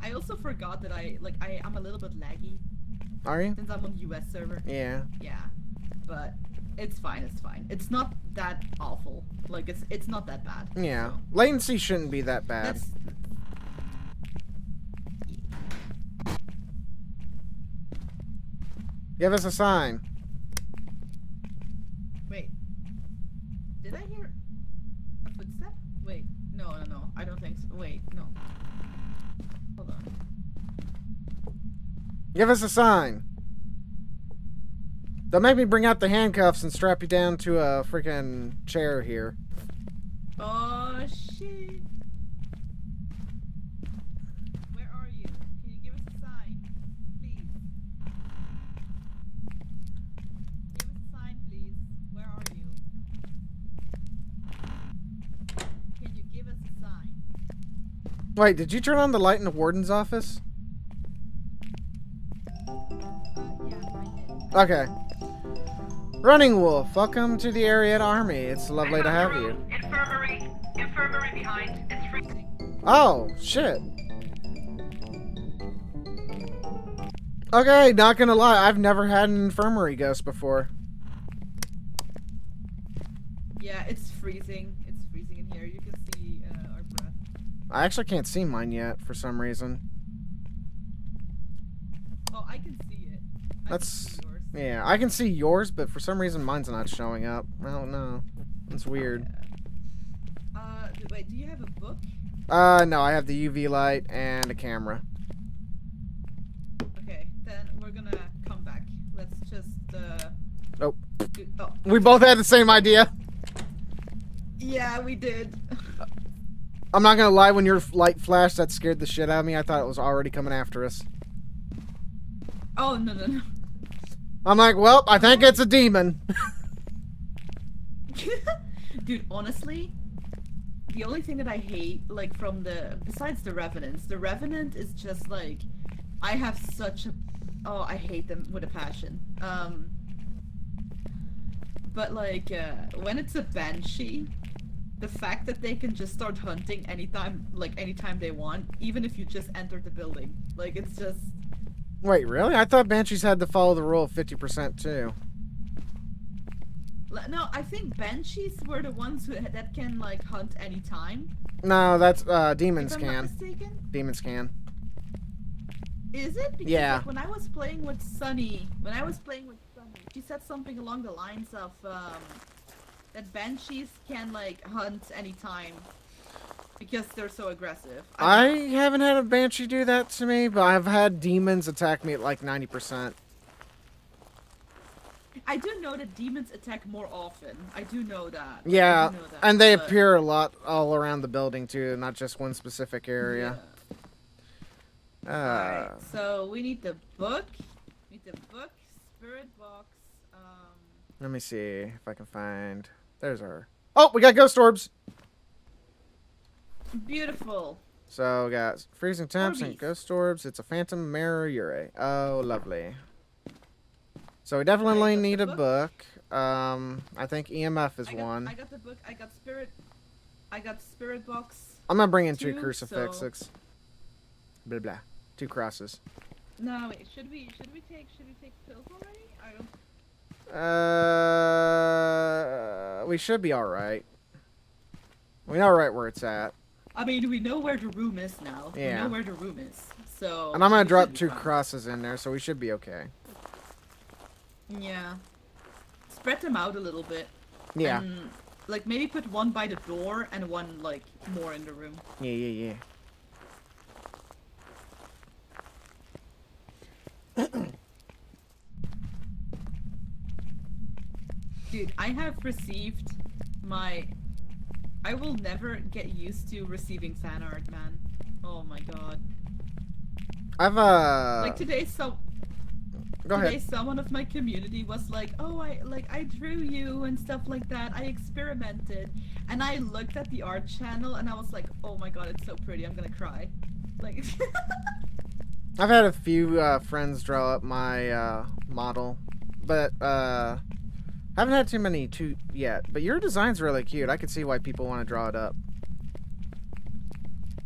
[SPEAKER 2] I also forgot that I like I I'm a little bit laggy
[SPEAKER 1] Are you?
[SPEAKER 2] since I'm on US server.
[SPEAKER 1] Yeah.
[SPEAKER 2] Yeah, but it's fine. It's fine. It's not that awful. Like it's it's not that bad.
[SPEAKER 1] Yeah.
[SPEAKER 2] So,
[SPEAKER 1] Latency shouldn't be that bad.
[SPEAKER 2] that's
[SPEAKER 1] Give us a sign.
[SPEAKER 2] wait. Did I hear a footstep? Wait, no, no, no. I don't think so. Wait, no. Hold on.
[SPEAKER 1] Give us a sign. Don't make me bring out the handcuffs and strap you down to a freaking chair here.
[SPEAKER 2] Oh shit. Where are you? Can you give us a sign? Please. Give us a sign, please. Where are you? Can you give us a sign?
[SPEAKER 1] Wait, did you turn on the light in the warden's office?
[SPEAKER 2] Uh, yeah, I did.
[SPEAKER 1] Okay. Running Wolf, welcome to the Ariad Army. It's lovely to have you.
[SPEAKER 4] Infirmary. Infirmary behind. It's freezing.
[SPEAKER 1] Oh, shit. Okay, not gonna lie, I've never had an infirmary ghost before.
[SPEAKER 2] Yeah, it's freezing. It's freezing in here. You can see uh, our breath.
[SPEAKER 1] I actually can't see mine yet for some reason.
[SPEAKER 2] Oh, I can see it. I
[SPEAKER 1] That's-
[SPEAKER 2] can see yours.
[SPEAKER 1] Yeah, I can see yours, but for some reason mine's not showing up. I don't know. It's weird.
[SPEAKER 2] Uh, wait. Do you have a book?
[SPEAKER 1] Uh, no, I have the UV light and a camera.
[SPEAKER 2] Okay, then we're gonna come back. Let's just uh.
[SPEAKER 1] Nope.
[SPEAKER 2] Do, oh.
[SPEAKER 1] We both had the same idea.
[SPEAKER 2] Yeah, we did.
[SPEAKER 1] I'm not gonna lie, when your light flashed, that scared the shit out of me. I thought it was already coming after us.
[SPEAKER 2] Oh no no no.
[SPEAKER 1] I'm like, well, I think it's a demon.
[SPEAKER 2] Dude, honestly, the only thing that I hate, like from the besides the revenants, the revenant is just like I have such a oh I hate them with a passion. Um, but like uh, when it's a banshee, the fact that they can just start hunting anytime, like anytime they want, even if you just enter the building, like it's just
[SPEAKER 1] Wait, really? I thought banshees had to follow the rule of 50% too.
[SPEAKER 2] No, I think banshees were the ones who that can like hunt anytime.
[SPEAKER 1] No, that's uh,
[SPEAKER 2] If
[SPEAKER 1] demons
[SPEAKER 2] I'm
[SPEAKER 1] can. Demons can.
[SPEAKER 2] Is it? Because
[SPEAKER 1] Yeah.
[SPEAKER 2] like, when I was playing with Sunny, when I was playing with Sunny, she said something along the lines of um, that banshees can like hunt anytime because they're so aggressive.
[SPEAKER 1] I
[SPEAKER 2] don't
[SPEAKER 1] haven't had a banshee do that to me, but I've had demons attack me at like 90%.
[SPEAKER 2] I do know that demons attack more often. I do know that.
[SPEAKER 1] Yeah,
[SPEAKER 2] know that,
[SPEAKER 1] and they
[SPEAKER 2] but-
[SPEAKER 1] appear a lot all around the building too, not just one specific area.
[SPEAKER 2] Yeah.
[SPEAKER 1] Uh,
[SPEAKER 2] Alright, so we need the book. We need the book, spirit box. Um,
[SPEAKER 1] let me see if I can find. There's our. Oh, we got ghost orbs.
[SPEAKER 2] Beautiful.
[SPEAKER 1] So we got freezing temps and ghost orbs. It's a phantom mirror Yurei. Oh, lovely. So we definitely need a
[SPEAKER 2] book.
[SPEAKER 1] book. Um, I think EMF is
[SPEAKER 2] I got,
[SPEAKER 1] one.
[SPEAKER 2] I got the book. I got spirit. I got spirit box.
[SPEAKER 1] I'm gonna bring in two
[SPEAKER 2] two,
[SPEAKER 1] crucifixes. Blah blah. Two crosses.
[SPEAKER 2] No, wait. Should we? Should we take? Should we take pills already? I don't.
[SPEAKER 1] Uh, we should be all right. We know right where it's at,
[SPEAKER 2] I mean, we know where the room is now.
[SPEAKER 1] Yeah.
[SPEAKER 2] We know where the room is. So.
[SPEAKER 1] and I'm gonna drop two
[SPEAKER 2] fine.
[SPEAKER 1] crosses in there, so we should be okay.
[SPEAKER 2] Yeah. Spread them out a little bit.
[SPEAKER 1] Yeah,
[SPEAKER 2] And, like maybe put one by the door and one like more in the room.
[SPEAKER 1] yeah, yeah, yeah.
[SPEAKER 2] Dude, I have received my. I will never get used to receiving fan art, man. Oh my god.
[SPEAKER 1] I've uh.
[SPEAKER 2] like today, so
[SPEAKER 1] go
[SPEAKER 2] today
[SPEAKER 1] ahead.
[SPEAKER 2] someone of my community was like, "Oh, I like I drew you and stuff like that. I experimented." And I looked at the art channel and I was like, "Oh my god, it's so pretty. I'm gonna cry." Like
[SPEAKER 1] I've had a few uh, friends draw up my uh, model, but uh, haven't had too many too yet. But your design's really cute. I can see why people want to draw it up.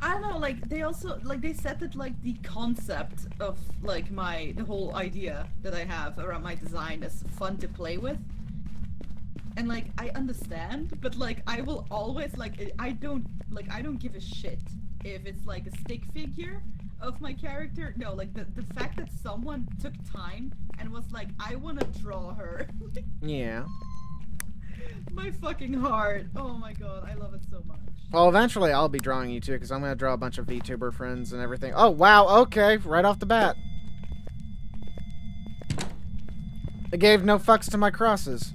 [SPEAKER 2] I don't know, like they also like they said that like the concept of like my the whole idea that I have around my design is fun to play with. And like I understand, but like I will always like I don't like I don't give a shit if it's like a stick figure of my character. No, like the the fact that someone took time and was like I want to draw her.
[SPEAKER 1] Yeah.
[SPEAKER 2] my fucking heart. Oh my god, I love it so much.
[SPEAKER 1] Well, eventually I'll be drawing you too, because I'm gonna draw a bunch of VTuber friends and everything. Oh wow, okay, right off the bat. It gave no fucks to my crosses.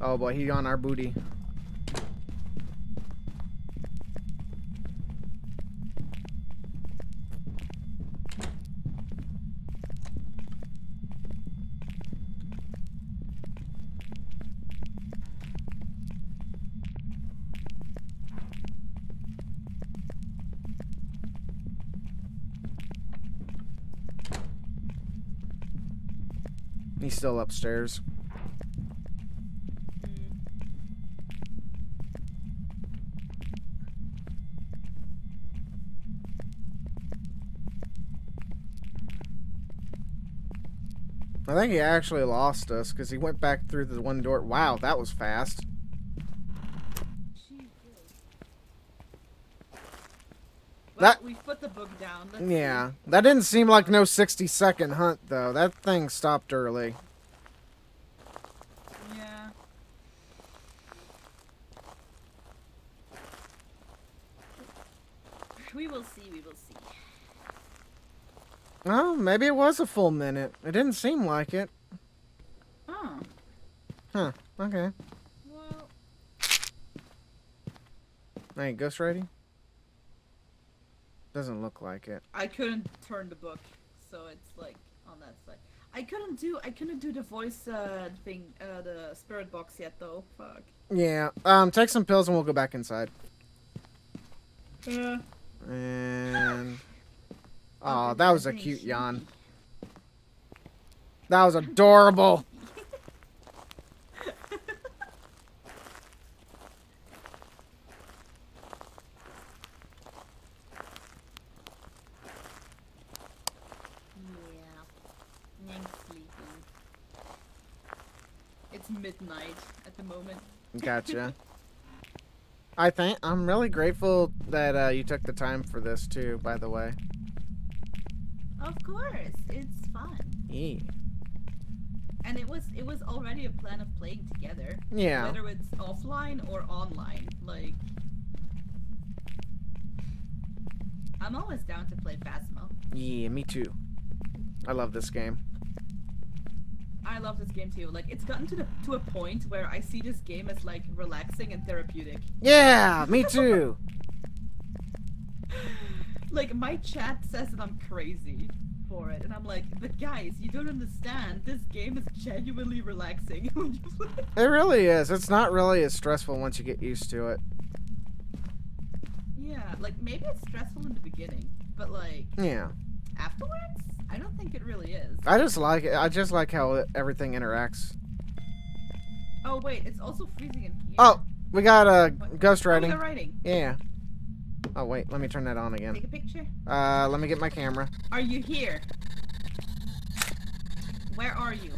[SPEAKER 1] Oh boy, he on our booty. He's still upstairs. I think he actually lost us because he went back through the one door. Wow, that was fast.
[SPEAKER 2] Well,
[SPEAKER 1] That-
[SPEAKER 2] we've put the book down. Let's
[SPEAKER 1] Yeah, that didn't seem like no 60 second hunt though. That thing stopped early.
[SPEAKER 2] Yeah. We will see. We will see.
[SPEAKER 1] Oh, maybe it was a full minute. It didn't seem like it.
[SPEAKER 2] Oh.
[SPEAKER 1] Huh. Okay.
[SPEAKER 2] Well.
[SPEAKER 1] Hey, ghost writing? Doesn't look like it.
[SPEAKER 2] I couldn't turn the book, so it's like on that side. I couldn't do I couldn't do the voice uh thing uh the spirit box yet though. Fuck.
[SPEAKER 1] Yeah. Um, take some pills and we'll go back inside.
[SPEAKER 2] Yeah.
[SPEAKER 1] And oh, that was a cute yawn. That was adorable.
[SPEAKER 2] Yeah. I'm sleeping. Midnight at the moment.
[SPEAKER 1] Gotcha. I think I'm really grateful that uh, you took the time for this too. By the way.
[SPEAKER 2] Of course, it's fun.
[SPEAKER 1] Yeah.
[SPEAKER 2] And it was it was already a plan of playing together.
[SPEAKER 1] Yeah.
[SPEAKER 2] Whether it's offline or online. Like I'm always down to play Phasmo.
[SPEAKER 1] Yeah. Me too. I love this game.
[SPEAKER 2] I love this game too. Like it's gotten to the to a point where I see this game as like relaxing and therapeutic.
[SPEAKER 1] Yeah, me too.
[SPEAKER 2] Like my chat says that I'm crazy for it, and I'm like, but guys, you don't understand. This game is genuinely relaxing when you play. it."
[SPEAKER 1] It really is. It's not really as stressful once you get used to it.
[SPEAKER 2] Yeah, like maybe it's stressful in the beginning, but like
[SPEAKER 1] Yeah.
[SPEAKER 2] afterwards, I don't think it really is.
[SPEAKER 1] I just like it. I just like how it- everything interacts.
[SPEAKER 2] Oh wait, it's also freezing in here.
[SPEAKER 1] Oh, we got uh, ghost
[SPEAKER 2] Oh,
[SPEAKER 1] writing.
[SPEAKER 2] got writing.
[SPEAKER 1] Yeah. Oh wait, let me turn that on again.
[SPEAKER 2] Take a picture.
[SPEAKER 1] Uh, let me get my camera.
[SPEAKER 2] Are you here? Where are you?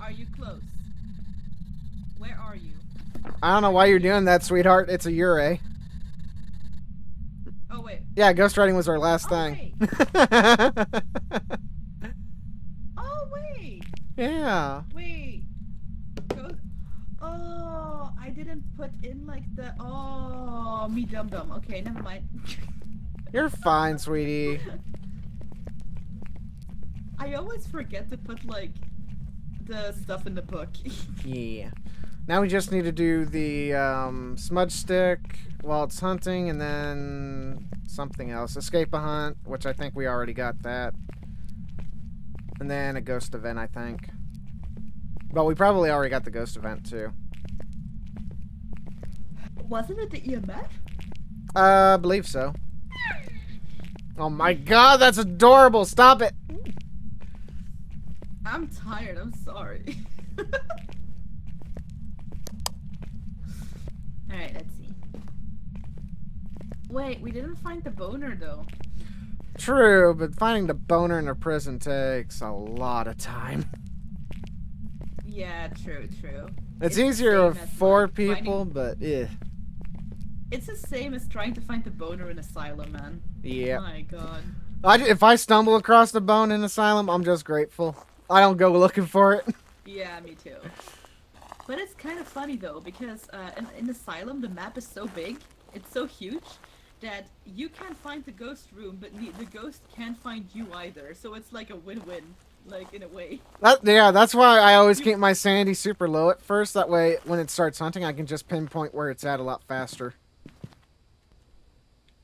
[SPEAKER 2] Are you close? Where are you?
[SPEAKER 1] I don't know why you're doing that, sweetheart. It's a
[SPEAKER 2] Yurei. Wait.
[SPEAKER 1] Yeah, ghostwriting was our last
[SPEAKER 2] Oh,
[SPEAKER 1] thing.
[SPEAKER 2] Oh wait.
[SPEAKER 1] yeah.
[SPEAKER 2] Wait. Oh, I didn't put in like the. Oh, me dum dum. Okay, never mind.
[SPEAKER 1] You're fine, sweetie.
[SPEAKER 2] I always forget to put like the stuff in the book.
[SPEAKER 1] Yeah. Now we just need to do the um, smudge stick while it's hunting, and then something else. Escape a hunt, which I think we already got that. And then a ghost event, I think. But we probably already got the ghost event too.
[SPEAKER 2] Wasn't it the EMF?
[SPEAKER 1] Uh, I believe so. Oh my god, that's adorable! Stop it!
[SPEAKER 2] I'm tired. I'm sorry. All right, let's see. Wait, we didn't find the boner though.
[SPEAKER 1] True, but finding the boner in a prison takes a lot of time.
[SPEAKER 2] Yeah, true, true.
[SPEAKER 1] It's,
[SPEAKER 2] It's
[SPEAKER 1] easier with four
[SPEAKER 2] like, finding-
[SPEAKER 1] people, but yeah.
[SPEAKER 2] It's the same as trying to find the boner in Asylum, man.
[SPEAKER 1] Yeah.
[SPEAKER 2] My god.
[SPEAKER 1] I, if I stumble across the bone in Asylum, I'm just grateful. I don't go looking for it.
[SPEAKER 2] Yeah, me too. But it's kind of funny though, because uh, in, in Asylum the map is so big, it's so huge, that you can't find the ghost room, but the, the ghost can't find you either. So it's like a win-win, like in a way.
[SPEAKER 1] That, yeah, that's why I always keep my sanity super low at first. That way, when it starts hunting, I can just pinpoint where it's at a lot faster.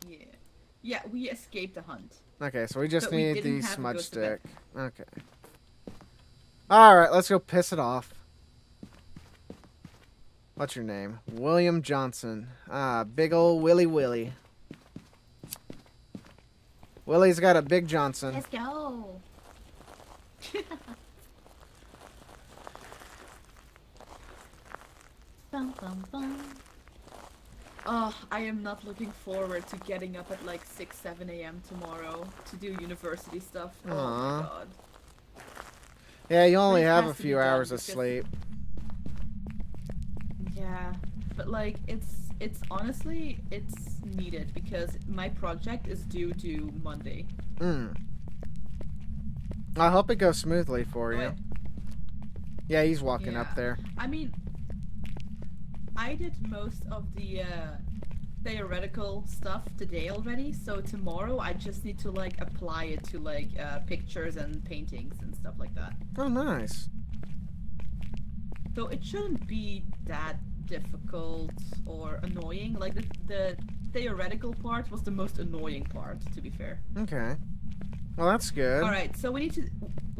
[SPEAKER 2] Yeah. Yeah, we escaped the hunt.
[SPEAKER 1] Okay, so we just
[SPEAKER 2] But
[SPEAKER 1] need
[SPEAKER 2] didn't
[SPEAKER 1] the smudge stick. Okay. Alright, let's go piss it off. What's your name? William Johnson. Ah, big ol' Willy Willy. Willie's got a big Johnson.
[SPEAKER 2] Let's go. bum, bum, bum. Oh, I am not looking forward to getting up at like 6, 7 a.m. tomorrow to do university stuff. Oh my god.
[SPEAKER 1] Yeah, you only have a
[SPEAKER 2] has to be
[SPEAKER 1] few hours of sleep.
[SPEAKER 2] Yeah, but like it's it's honestly it's needed because my project is due to Monday.
[SPEAKER 1] Hmm. I hope it goes smoothly for you. Yeah, he's walking up there.
[SPEAKER 2] I mean, I did most of the uh, theoretical stuff today already, so tomorrow I just need to like apply it to like uh, pictures and paintings and stuff like that.
[SPEAKER 1] Oh, nice.
[SPEAKER 2] So it shouldn't be that difficult or annoying. Like the, the theoretical part was the most annoying part, to be fair.
[SPEAKER 1] Okay. Well, that's good.
[SPEAKER 2] All right, so we need to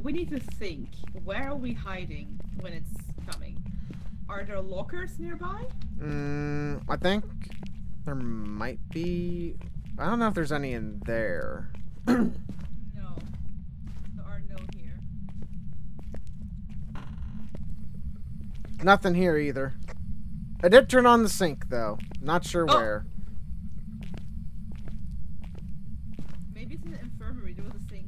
[SPEAKER 2] we need to think. Where are we hiding when it's coming? Are there lockers nearby?
[SPEAKER 1] Mm, I think there might be. I don't know if there's any in there.
[SPEAKER 2] There are no here.
[SPEAKER 1] Nothing here either. I did turn on the sink though. Not sure
[SPEAKER 2] Oh.
[SPEAKER 1] where.
[SPEAKER 2] Maybe it's in the infirmary. There was a sink.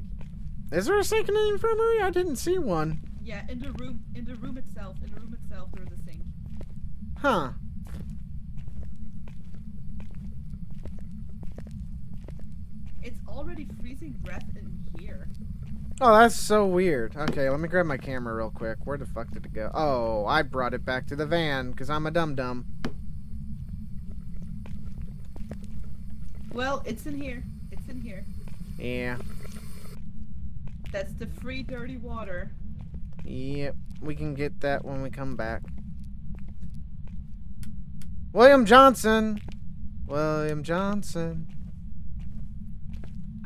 [SPEAKER 1] Is there a sink in the infirmary? I didn't see one.
[SPEAKER 2] Yeah, in the room. In the room itself. In the room itself, there was a sink.
[SPEAKER 1] Huh.
[SPEAKER 2] It's already freezing breath.
[SPEAKER 1] Oh, that's so weird. Okay, let me grab my camera real quick. Where the fuck did it go? Oh, I brought it back to the van because I'm a dum dum.
[SPEAKER 2] Well, it's in here. It's in here.
[SPEAKER 1] Yeah.
[SPEAKER 2] That's the free dirty water.
[SPEAKER 1] Yep, we can get that when we come back. William Johnson. William Johnson.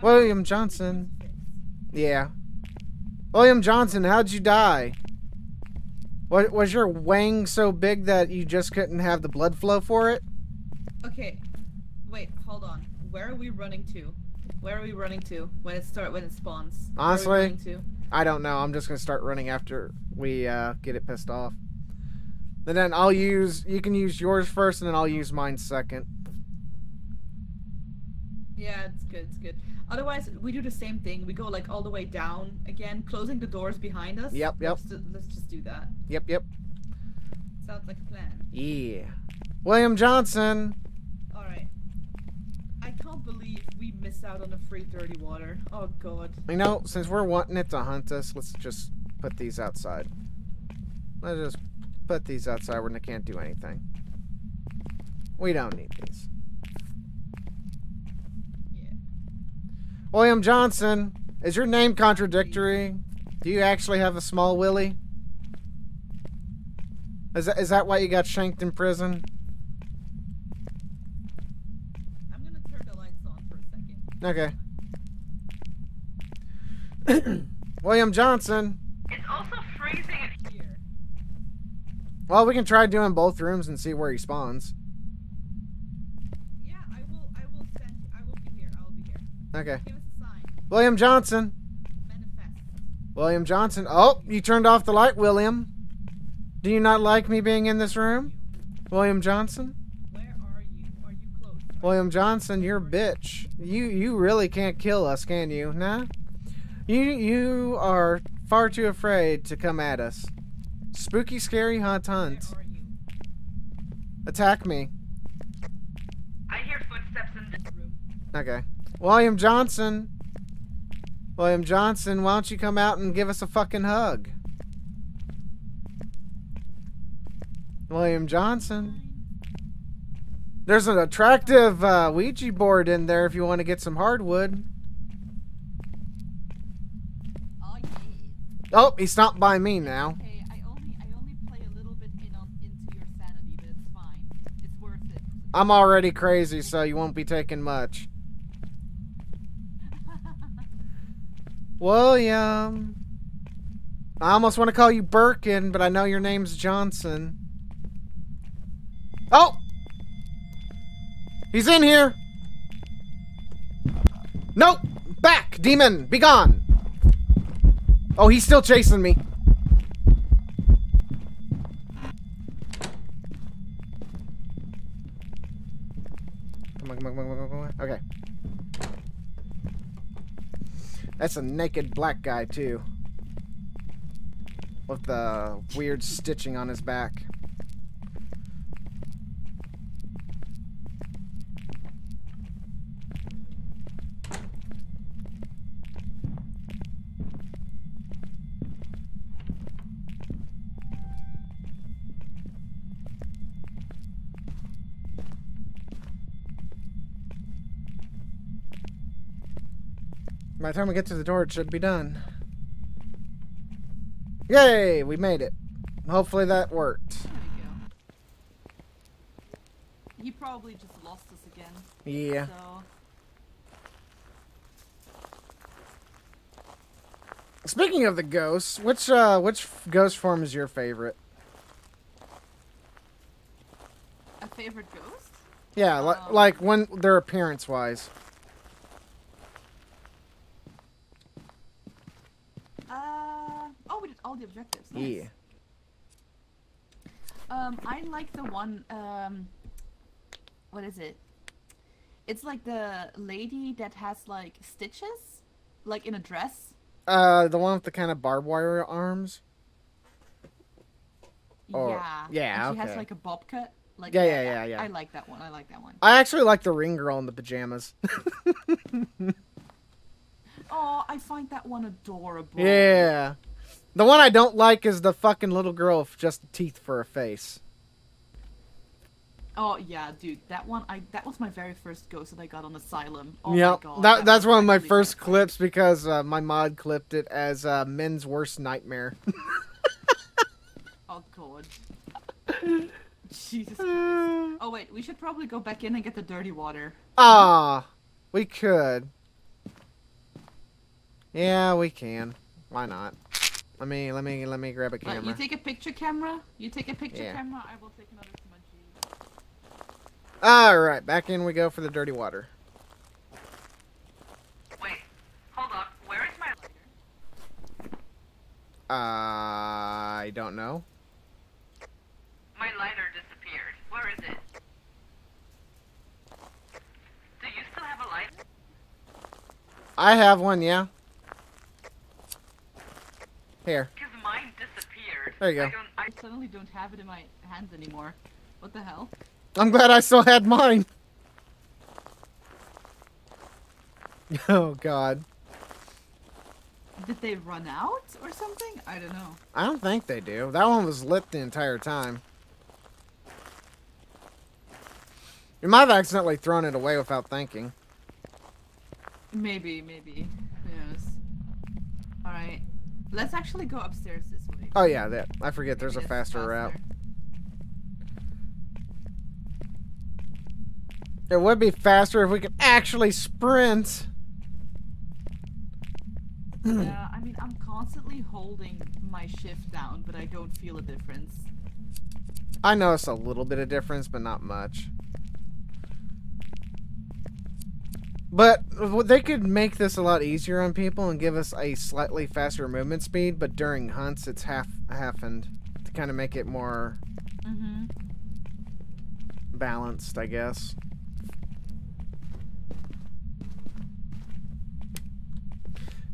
[SPEAKER 1] William Johnson. Yeah. William Johnson, how'd you die? Wa- Was your wang so big that you just couldn't have the blood flow for it?
[SPEAKER 2] Okay. Wait, hold on. Where are we running to? Where are we running to when it start when it spawns? Where are we
[SPEAKER 1] Honestly? I don't know. I'm just gonna start running after we uh, get it pissed off. And then I'll use. You can use yours first, and then I'll use mine second.
[SPEAKER 2] Yeah, it's good. It's good. Otherwise, we do the same thing. We go like all the way down again, closing the doors behind us.
[SPEAKER 1] Yep, yep.
[SPEAKER 2] Let's, let's just do that.
[SPEAKER 1] Yep, yep.
[SPEAKER 2] Sounds like a plan.
[SPEAKER 1] Yeah. William Johnson.
[SPEAKER 2] All right. I can't believe we missed out on a free dirty water. Oh god.
[SPEAKER 1] You know, since we're wanting it to hunt us, let's just put these outside. Let's just put these outside when they can't do anything. We don't need these.
[SPEAKER 2] Yeah.
[SPEAKER 1] William Johnson, is your name contradictory? Do you actually have a small willy? Is that, is that why you got shanked in prison?
[SPEAKER 2] I'm gonna turn the lights on for a second.
[SPEAKER 1] Okay. William Johnson.
[SPEAKER 4] It's also freezing in
[SPEAKER 2] Here.
[SPEAKER 1] Well, we can try doing both rooms and see where he spawns.
[SPEAKER 2] Yeah, I will. I will stand. I will be here. I will be here.
[SPEAKER 1] Okay.
[SPEAKER 2] Give us a sign.
[SPEAKER 1] William Johnson. William Johnson. Oh, you turned off the light, William. Do you not like me being in this room? William Johnson?
[SPEAKER 2] Where are you? Are you close?
[SPEAKER 1] William Johnson, you're a bitch. You you really can't kill us, can you? Nah? You you are far too afraid to come at us. Spooky, scary, hunt,
[SPEAKER 2] Where
[SPEAKER 1] hunt.
[SPEAKER 2] are you?
[SPEAKER 1] Attack me.
[SPEAKER 4] I hear footsteps in the
[SPEAKER 2] Room.
[SPEAKER 1] Okay. William Johnson. William Johnson, why don't you come out and give us a fucking hug? William Johnson. There's an attractive uh, Ouija board in there if you want to get some hardwood.
[SPEAKER 2] Oh yeah.
[SPEAKER 1] Oh, he stopped by me now.
[SPEAKER 2] Okay, I only I only play a little bit in on into your sanity, but it's fine. It's worth it.
[SPEAKER 1] I'm already crazy, so you won't be taking much. William. I almost want to call you Birkin, but I know your name's Johnson. Oh! He's in here! Nope! Back! Demon! Be gone! Oh, he's still chasing me. Come on, come on, come on, come on, come on. Okay. That's a naked black guy, too. With the weird stitching on his back. By the time we get to the door, it should be done. Yay! We made it. Hopefully that worked.
[SPEAKER 2] There we go. He probably just lost us again.
[SPEAKER 1] Yeah.
[SPEAKER 2] So
[SPEAKER 1] Speaking of the ghosts, which uh which ghost form is your favorite?
[SPEAKER 2] a favorite ghost?
[SPEAKER 1] Yeah,
[SPEAKER 2] Um,
[SPEAKER 1] like when their appearance wise.
[SPEAKER 2] Uh oh, we did all the objectives. Nice.
[SPEAKER 1] Yeah.
[SPEAKER 2] Um, I like the one. Um, what is it? It's like the lady that has like stitches, like in a dress.
[SPEAKER 1] Uh, the one with the kind of barbed wire arms. Oh,
[SPEAKER 2] yeah.
[SPEAKER 1] yeah,
[SPEAKER 2] And she
[SPEAKER 1] okay.
[SPEAKER 2] has like a bob cut. Like
[SPEAKER 1] Yeah,
[SPEAKER 2] that.
[SPEAKER 1] yeah, yeah, yeah.
[SPEAKER 2] I like that one. I like that one.
[SPEAKER 1] I actually like the ring girl in the pajamas.
[SPEAKER 2] Oh, I find that one adorable.
[SPEAKER 1] yeah. The one I don't like is the fucking little girl with just teeth for a face.
[SPEAKER 2] Oh yeah, dude, that one I that was my very first ghost that I got on Asylum. Oh
[SPEAKER 1] yeah,
[SPEAKER 2] god.
[SPEAKER 1] that, that's one of my first
[SPEAKER 2] terrifying.
[SPEAKER 1] clips because uh, my mod clipped it as uh, men's worst nightmare.
[SPEAKER 2] Oh god. Jesus Christ. Oh wait, we should probably go back in and get the dirty water.
[SPEAKER 1] Ah, we could. Yeah, we can. Why not? Let me let me let me grab a camera.
[SPEAKER 2] you take a picture camera. You take a picture
[SPEAKER 1] Yeah.
[SPEAKER 2] camera. I will take another smudgy.
[SPEAKER 1] All right, back in we go for the dirty water.
[SPEAKER 4] Wait, hold up. Where is my lighter?
[SPEAKER 1] I don't know.
[SPEAKER 4] My lighter disappeared. Where is it? Do you still have a lighter?
[SPEAKER 1] I have one, yeah. Here,
[SPEAKER 4] Because mine disappeared.
[SPEAKER 1] There you go.
[SPEAKER 4] I don't. I
[SPEAKER 2] suddenly don't have it in my hands anymore. What the hell?
[SPEAKER 1] I'm glad I still had mine. Oh God,
[SPEAKER 2] Did they run out or something? I don't know.
[SPEAKER 1] I don't think they do. That one was lit the entire time. You might have accidentally thrown it away without thinking.
[SPEAKER 2] Maybe, maybe. Who knows? Alright. Let's actually go upstairs this way.
[SPEAKER 1] Oh yeah, that I forget. There's a
[SPEAKER 2] it's
[SPEAKER 1] faster route. It would be faster if we could actually sprint.
[SPEAKER 2] Yeah, I mean, I'm constantly holding my shift down, but I don't feel a difference.
[SPEAKER 1] I notice a little bit of difference, but not much. But they could make this a lot easier on people and give us a slightly faster movement speed, but during hunts it's half halfened to kind of make it more
[SPEAKER 2] Mm-hmm.
[SPEAKER 1] balanced, I guess.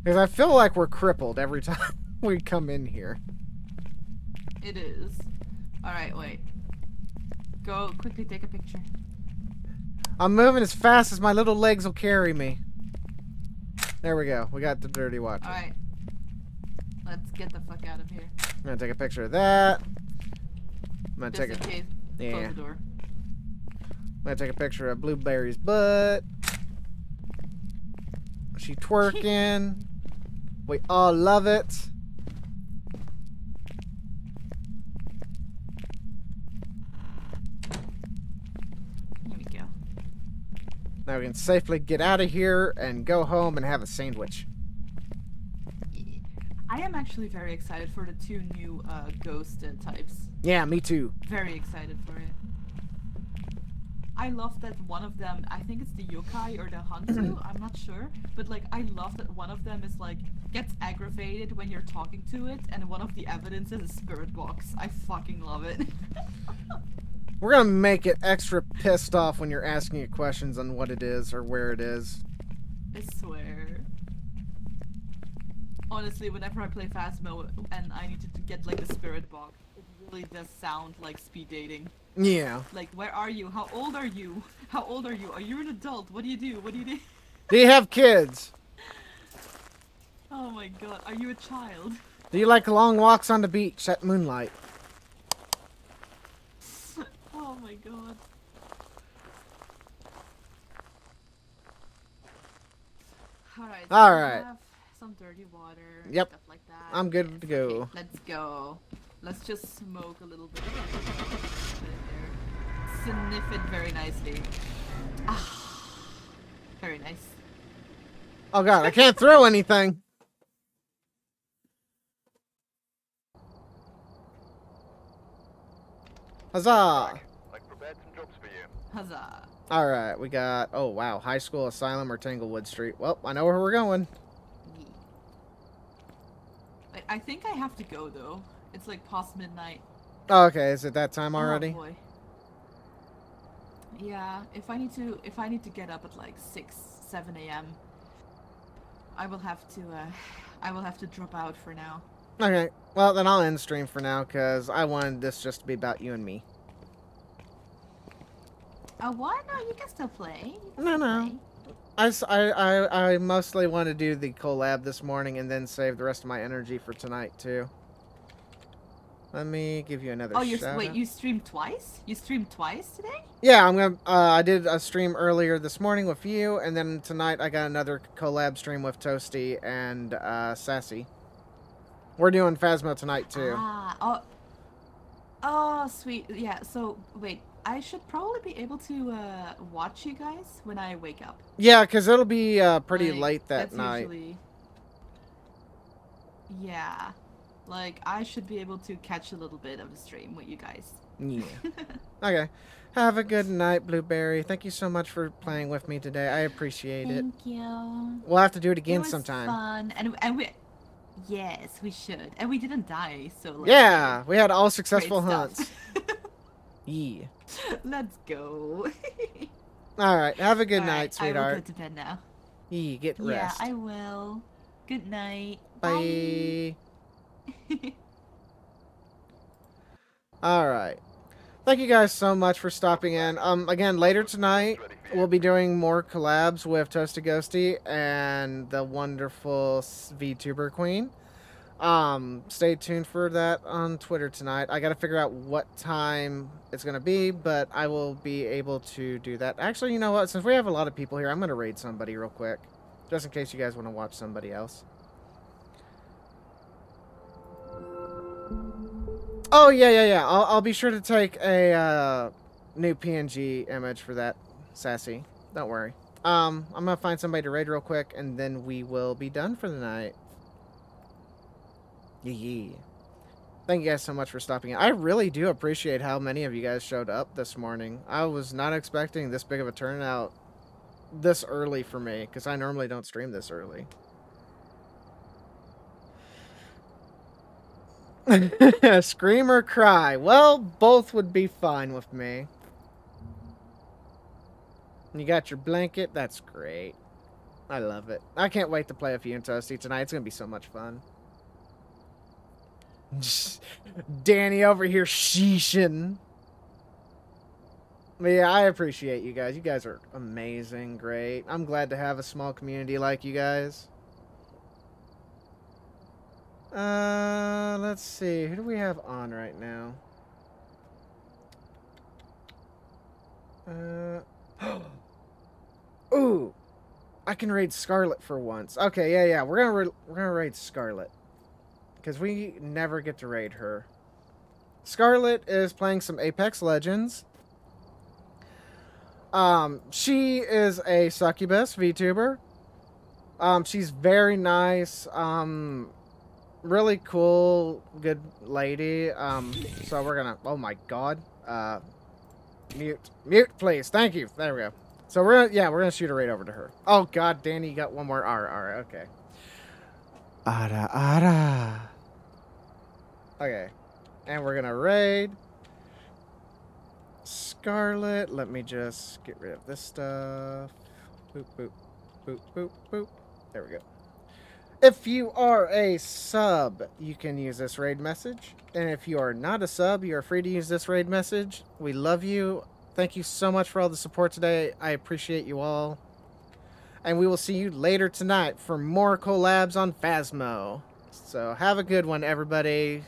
[SPEAKER 1] Because I feel like we're crippled every time we come in here.
[SPEAKER 2] It is. Alright, wait. Go quickly take a picture.
[SPEAKER 1] I'm moving as fast as my little legs will carry me. There we go. We got the dirty watch.
[SPEAKER 2] Alright. Let's get the fuck out of here.
[SPEAKER 1] I'm gonna take a picture of that. I'm gonna
[SPEAKER 2] Just
[SPEAKER 1] take
[SPEAKER 2] in
[SPEAKER 1] a,
[SPEAKER 2] case.
[SPEAKER 1] yeah.
[SPEAKER 2] Close the door.
[SPEAKER 1] I'm gonna take a picture of Blueberry's butt. She twerking. we all love it.
[SPEAKER 2] Here we go.
[SPEAKER 1] Now we can safely get out of here and go home and have a sandwich.
[SPEAKER 2] I am actually very excited for the two new uh, ghost uh, types.
[SPEAKER 1] Yeah, me too.
[SPEAKER 2] Very excited for it. I love that one of them, I think it's the yokai or the hantu, I'm not sure, but like I love that one of them is like gets aggravated when you're talking to it, and one of the evidence is a spirit box. I fucking love it.
[SPEAKER 1] We're gonna make it extra pissed off when you're asking it questions on what it is or where it is.
[SPEAKER 2] I swear. Honestly, whenever I play Phasmo and I need to get like the spirit box, it really does sound like speed dating.
[SPEAKER 1] Yeah.
[SPEAKER 2] Like, where are you? How old are you? How old are you? Are you an adult? What do you do? What do you do?
[SPEAKER 1] Do you have kids?
[SPEAKER 2] Oh my god, are you a child?
[SPEAKER 1] Do you like long walks on the beach at moonlight?
[SPEAKER 2] Oh my god. Alright. so
[SPEAKER 1] All
[SPEAKER 2] we
[SPEAKER 1] right.
[SPEAKER 2] have Some dirty water.
[SPEAKER 1] Yep.
[SPEAKER 2] Stuff like that.
[SPEAKER 1] I'm good
[SPEAKER 2] Yes,
[SPEAKER 1] to go.
[SPEAKER 2] okay, let's go. Let's just smoke a little bit. Of it. Sniff it very nicely. Ah. Very nice.
[SPEAKER 1] Oh god, I can't throw anything. Huzzah!
[SPEAKER 3] I've prepared some jobs
[SPEAKER 2] Huzzah.
[SPEAKER 1] Alright, we got, oh wow, High School Asylum or Tanglewood Street. Well, I know where we're going.
[SPEAKER 2] Wait, I think I have to go though. It's like past midnight.
[SPEAKER 1] Oh, okay, is it that time
[SPEAKER 2] Oh,
[SPEAKER 1] already?
[SPEAKER 2] boy. Yeah, if I need to if I need to get up at like six, seven AM, I will have to uh I will have to drop out for now.
[SPEAKER 1] Okay, well then I'll end stream for now, because I wanted this just to be about you and me.
[SPEAKER 2] Oh what? No, you can still play. Can
[SPEAKER 1] No,
[SPEAKER 2] still
[SPEAKER 1] no.
[SPEAKER 2] play.
[SPEAKER 1] I, I, I mostly want to do the collab this morning and then save the rest of my energy for tonight, too. Let me give you another
[SPEAKER 2] Oh, you're wait.
[SPEAKER 1] out.
[SPEAKER 2] You streamed twice? You streamed twice today?
[SPEAKER 1] Yeah, I'm gonna. Uh, I did a stream earlier this morning with you, and then tonight I got another collab stream with Toasty and uh, Sassy. We're doing Phasmo tonight too.
[SPEAKER 2] Ah. Oh. Oh, sweet. Yeah. So wait. I should probably be able to uh, watch you guys when I wake up.
[SPEAKER 1] Yeah, because it'll be uh, pretty
[SPEAKER 2] Like,
[SPEAKER 1] late that
[SPEAKER 2] that's
[SPEAKER 1] night.
[SPEAKER 2] Usually... Yeah. Like I should be able to catch a little bit of the stream with you guys.
[SPEAKER 1] Yeah. okay. Have a good night, Blueberry. Thank you so much for playing with me today. I appreciate it.
[SPEAKER 2] Thank you.
[SPEAKER 1] We'll have to do it again It
[SPEAKER 2] was
[SPEAKER 1] sometime.
[SPEAKER 2] Fun and and we. Yes, we should, and we didn't die, so like,
[SPEAKER 1] Yeah, we had all successful hunts. Yeah.
[SPEAKER 2] Let's go.
[SPEAKER 1] All right. Have a good
[SPEAKER 2] All
[SPEAKER 1] night,
[SPEAKER 2] right, I will
[SPEAKER 1] sweetheart.
[SPEAKER 2] go to bed now.
[SPEAKER 1] Yeah, get rest. Yeah.
[SPEAKER 2] I will. Good night.
[SPEAKER 1] Bye. All right. Thank you guys so much for stopping in. Um, again, later tonight we'll be doing more collabs with Toasty Ghosty and the wonderful VTuber Queen. Um, stay tuned for that on Twitter tonight. I got to figure out what time it's gonna be, but I will be able to do that. Actually, you know what? Since we have a lot of people here, I'm gonna raid somebody real quick, just in case you guys want to watch somebody else. Oh yeah, yeah, yeah. I'll, I'll be sure to take a uh, new PNG image for that, sassy. Don't worry. Um, I'm gonna find somebody to raid real quick, and then we will be done for the night. Yeah. Thank you guys so much for stopping in. I really do appreciate how many of you guys showed up this morning. I was not expecting this big of a turnout this early for me, because I normally don't stream this early. Scream or cry? Well, both would be fine with me. You got your blanket? That's great. I love it. I can't wait to play with you and Toasty tonight. It's going to be so much fun. Danny over here sheeshing. But yeah, I appreciate you guys. You guys are amazing, great. I'm glad to have a small community like you guys. Uh, let's see. Who do we have on right now? Uh, ooh, I can raid Scarlet for once. Okay, yeah, yeah. We're gonna we're gonna raid Scarlet because we never get to raid her. Scarlet is playing some Apex Legends. Um, she is a succubus VTuber. Um, she's very nice. Um, really cool, good lady. Um, so we're gonna. Oh my god. Uh, mute, mute, please. Thank you. There we go. So we're yeah, we're gonna shoot a raid over to her. Oh god, Danny, you got one more R. R. Okay. Ara ara. Okay, and we're gonna raid. Scarlet. Let me just get rid of this stuff. Boop boop, boop boop boop. There we go. If you are a sub, you can use this raid message. And if you are not a sub, you are free to use this raid message. We love you. Thank you so much for all the support today. I appreciate you all. And we will see you later tonight for more collabs on Phasmo. So have a good one, everybody.